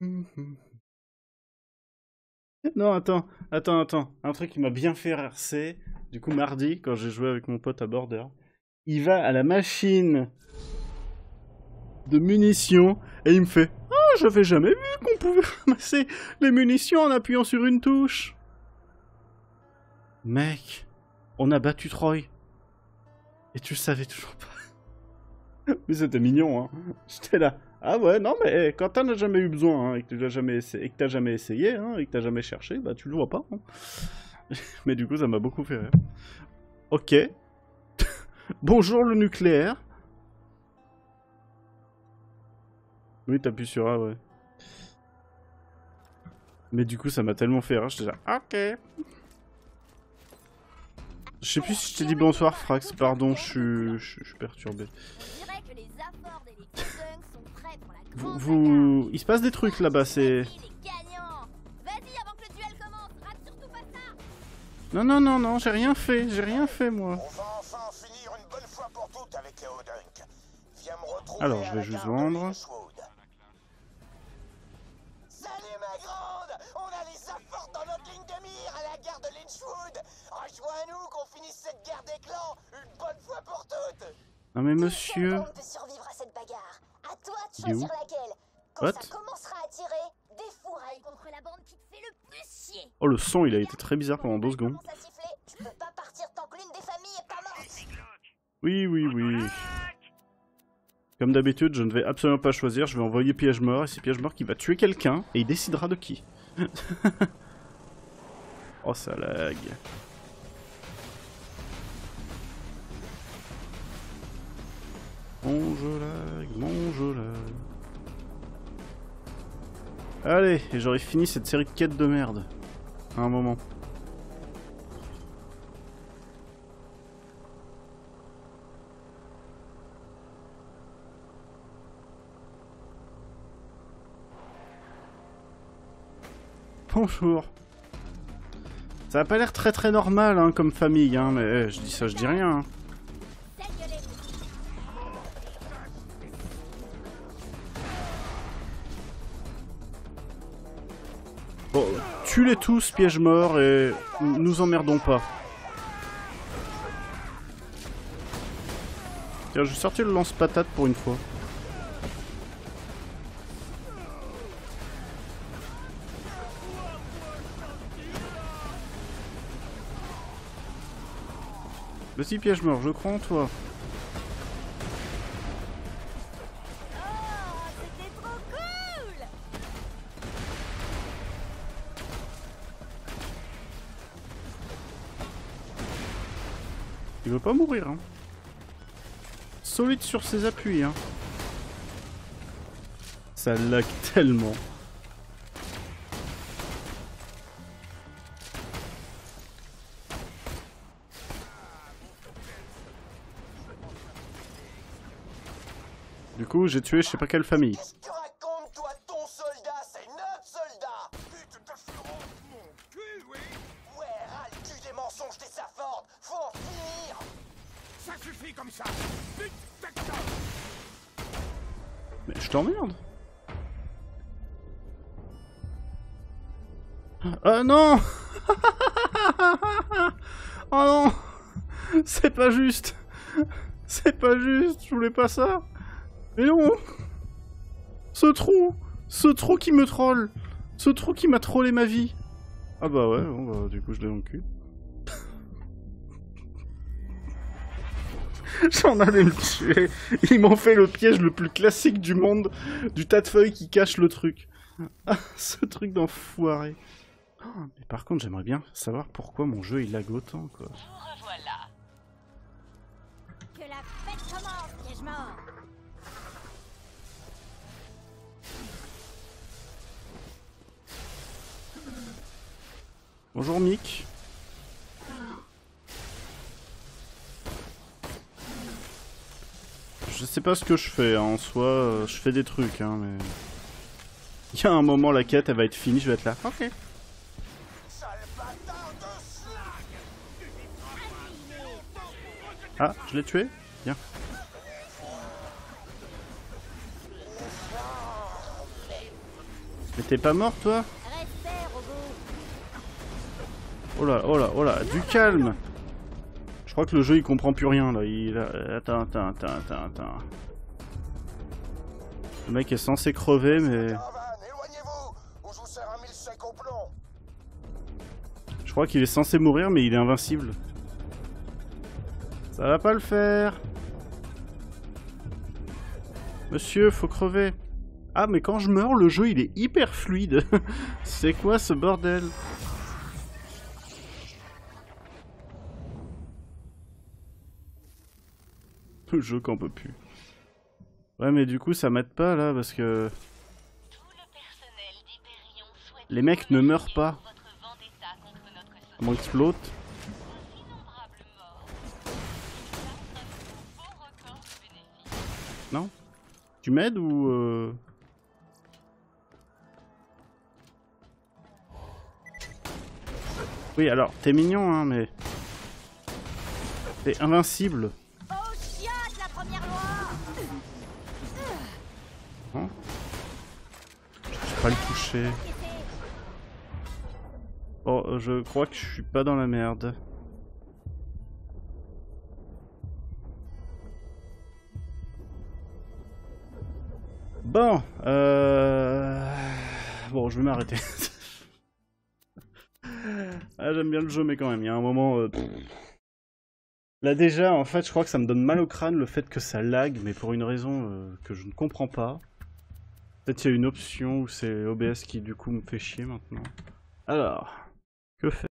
Non, attends, attends, attends. Un truc qui m'a bien fait rire, du coup, mardi, quand j'ai joué avec mon pote à Border, il va à la machine de munitions et il me fait Oh, j'avais jamais vu qu'on pouvait ramasser les munitions en appuyant sur une touche. Mec, on a battu Troy. Et tu le savais toujours pas. Mais c'était mignon, hein. J'étais là. Ah ouais, non, mais eh, quand t'en as jamais eu besoin, hein, et que tu l'as jamais essayé, et que t'as jamais essayé, et que t'as jamais cherché, bah tu le vois pas. hein. mais du coup, ça m'a beaucoup fait rire. Ok. Bonjour le nucléaire. Oui, t'appuies sur A, ouais. Mais du coup, ça m'a tellement fait rire, j'étais là, ok. Je sais plus si je t'ai dit bonsoir, Frax, pardon, je suis, perturbé. On dirait que les Affords et Vous. Il se passe des trucs là-bas, c'est... Non, non, non, non, j'ai rien fait, j'ai rien fait, moi. Alors, je vais juste vendre. Lynchwood. Salut ma grande On a les afforts dans notre ligne de mire à la gare de Lynchwood Rejoins-nous qu'on finisse cette guerre des clans une bonne fois pour toutes Non mais monsieur... On peut survivre à cette bagarre? Toi de Il est où choisir laquelle. Quand What ça commencera à tirer, des fourrailles Contre la bande qui te fait le plus chier Oh le son il a été très bizarre pendant deux secondes. commence à siffler. Tu peux pas partir tant que l'une des familles est pas morte. Oui oui oui. Comme d'habitude je ne vais absolument pas choisir, je vais envoyer piège mort et c'est piège mort qui va tuer quelqu'un et il décidera de qui. oh ça lag. Mon jeu mon. Allez, et j'aurai fini cette série de quêtes de merde. À un moment. Bonjour. Ça a pas l'air très très normal hein, comme famille, hein, mais eh, je dis ça, je dis rien. hein. Tue-les tous, piège mort, et nous emmerdons pas. Tiens, je vais sortir le lance-patate pour une fois. Vas-y, piège mort, je crois en toi. Pas mourir. Hein. Solide sur ses appuis. Hein. Ça lag tellement. Du coup, j'ai tué je sais pas quelle famille. Ah non. Oh non. C'est pas juste. C'est pas juste, je voulais pas ça. Mais non. Ce trou. Ce trou qui me troll. Ce trou qui m'a trollé ma vie. Ah bah ouais, bon bah du coup je l'ai dans le cul. J'en allais me tuer. Ils m'ont fait le piège le plus classique du monde. Du tas de feuilles qui cache le truc. Ah, ce truc d'enfoiré. Oh, mais par contre, j'aimerais bien savoir pourquoi mon jeu il lag autant, quoi. Vous revoilà. Que la fête commence, piège mort Bonjour Mick. Je sais pas ce que je fais, hein, en soi, euh, je fais des trucs, hein, mais... Il y a un moment, la quête, elle va être finie, je vais être là. Ok. Ah, je l'ai tué Bien. Mais t'es pas mort, toi Oh là, oh là, oh là, du calme Je crois que le jeu, il comprend plus rien, là. Il... Attends, attends, attends, attends, attends. Le mec est censé crever, mais... Je crois qu'il est censé mourir, mais il est invincible. Ça va pas le faire. Monsieur, faut crever. Ah, mais quand je meurs, le jeu, il est hyper fluide. C'est quoi ce bordel? Le jeu qu'en peut plus. Ouais, mais du coup, ça m'aide pas, là, parce que... Les mecs ne meurent pas. votre vendetta Non Tu m'aides ou... euh, Oui, alors, t'es mignon, hein, mais... T'es invincible. Oh chiotte, la première loi Je vais pas le toucher. Oh, je crois que je suis pas dans la merde. Bon, euh... Bon, je vais m'arrêter. ah, j'aime bien le jeu, mais quand même, il y a un moment... euh. Là déjà, en fait, je crois que ça me donne mal au crâne le fait que ça lag, mais pour une raison euh, que je ne comprends pas. Peut-être il y a une option où c'est OBS qui du coup me fait chier maintenant. Alors, que faire?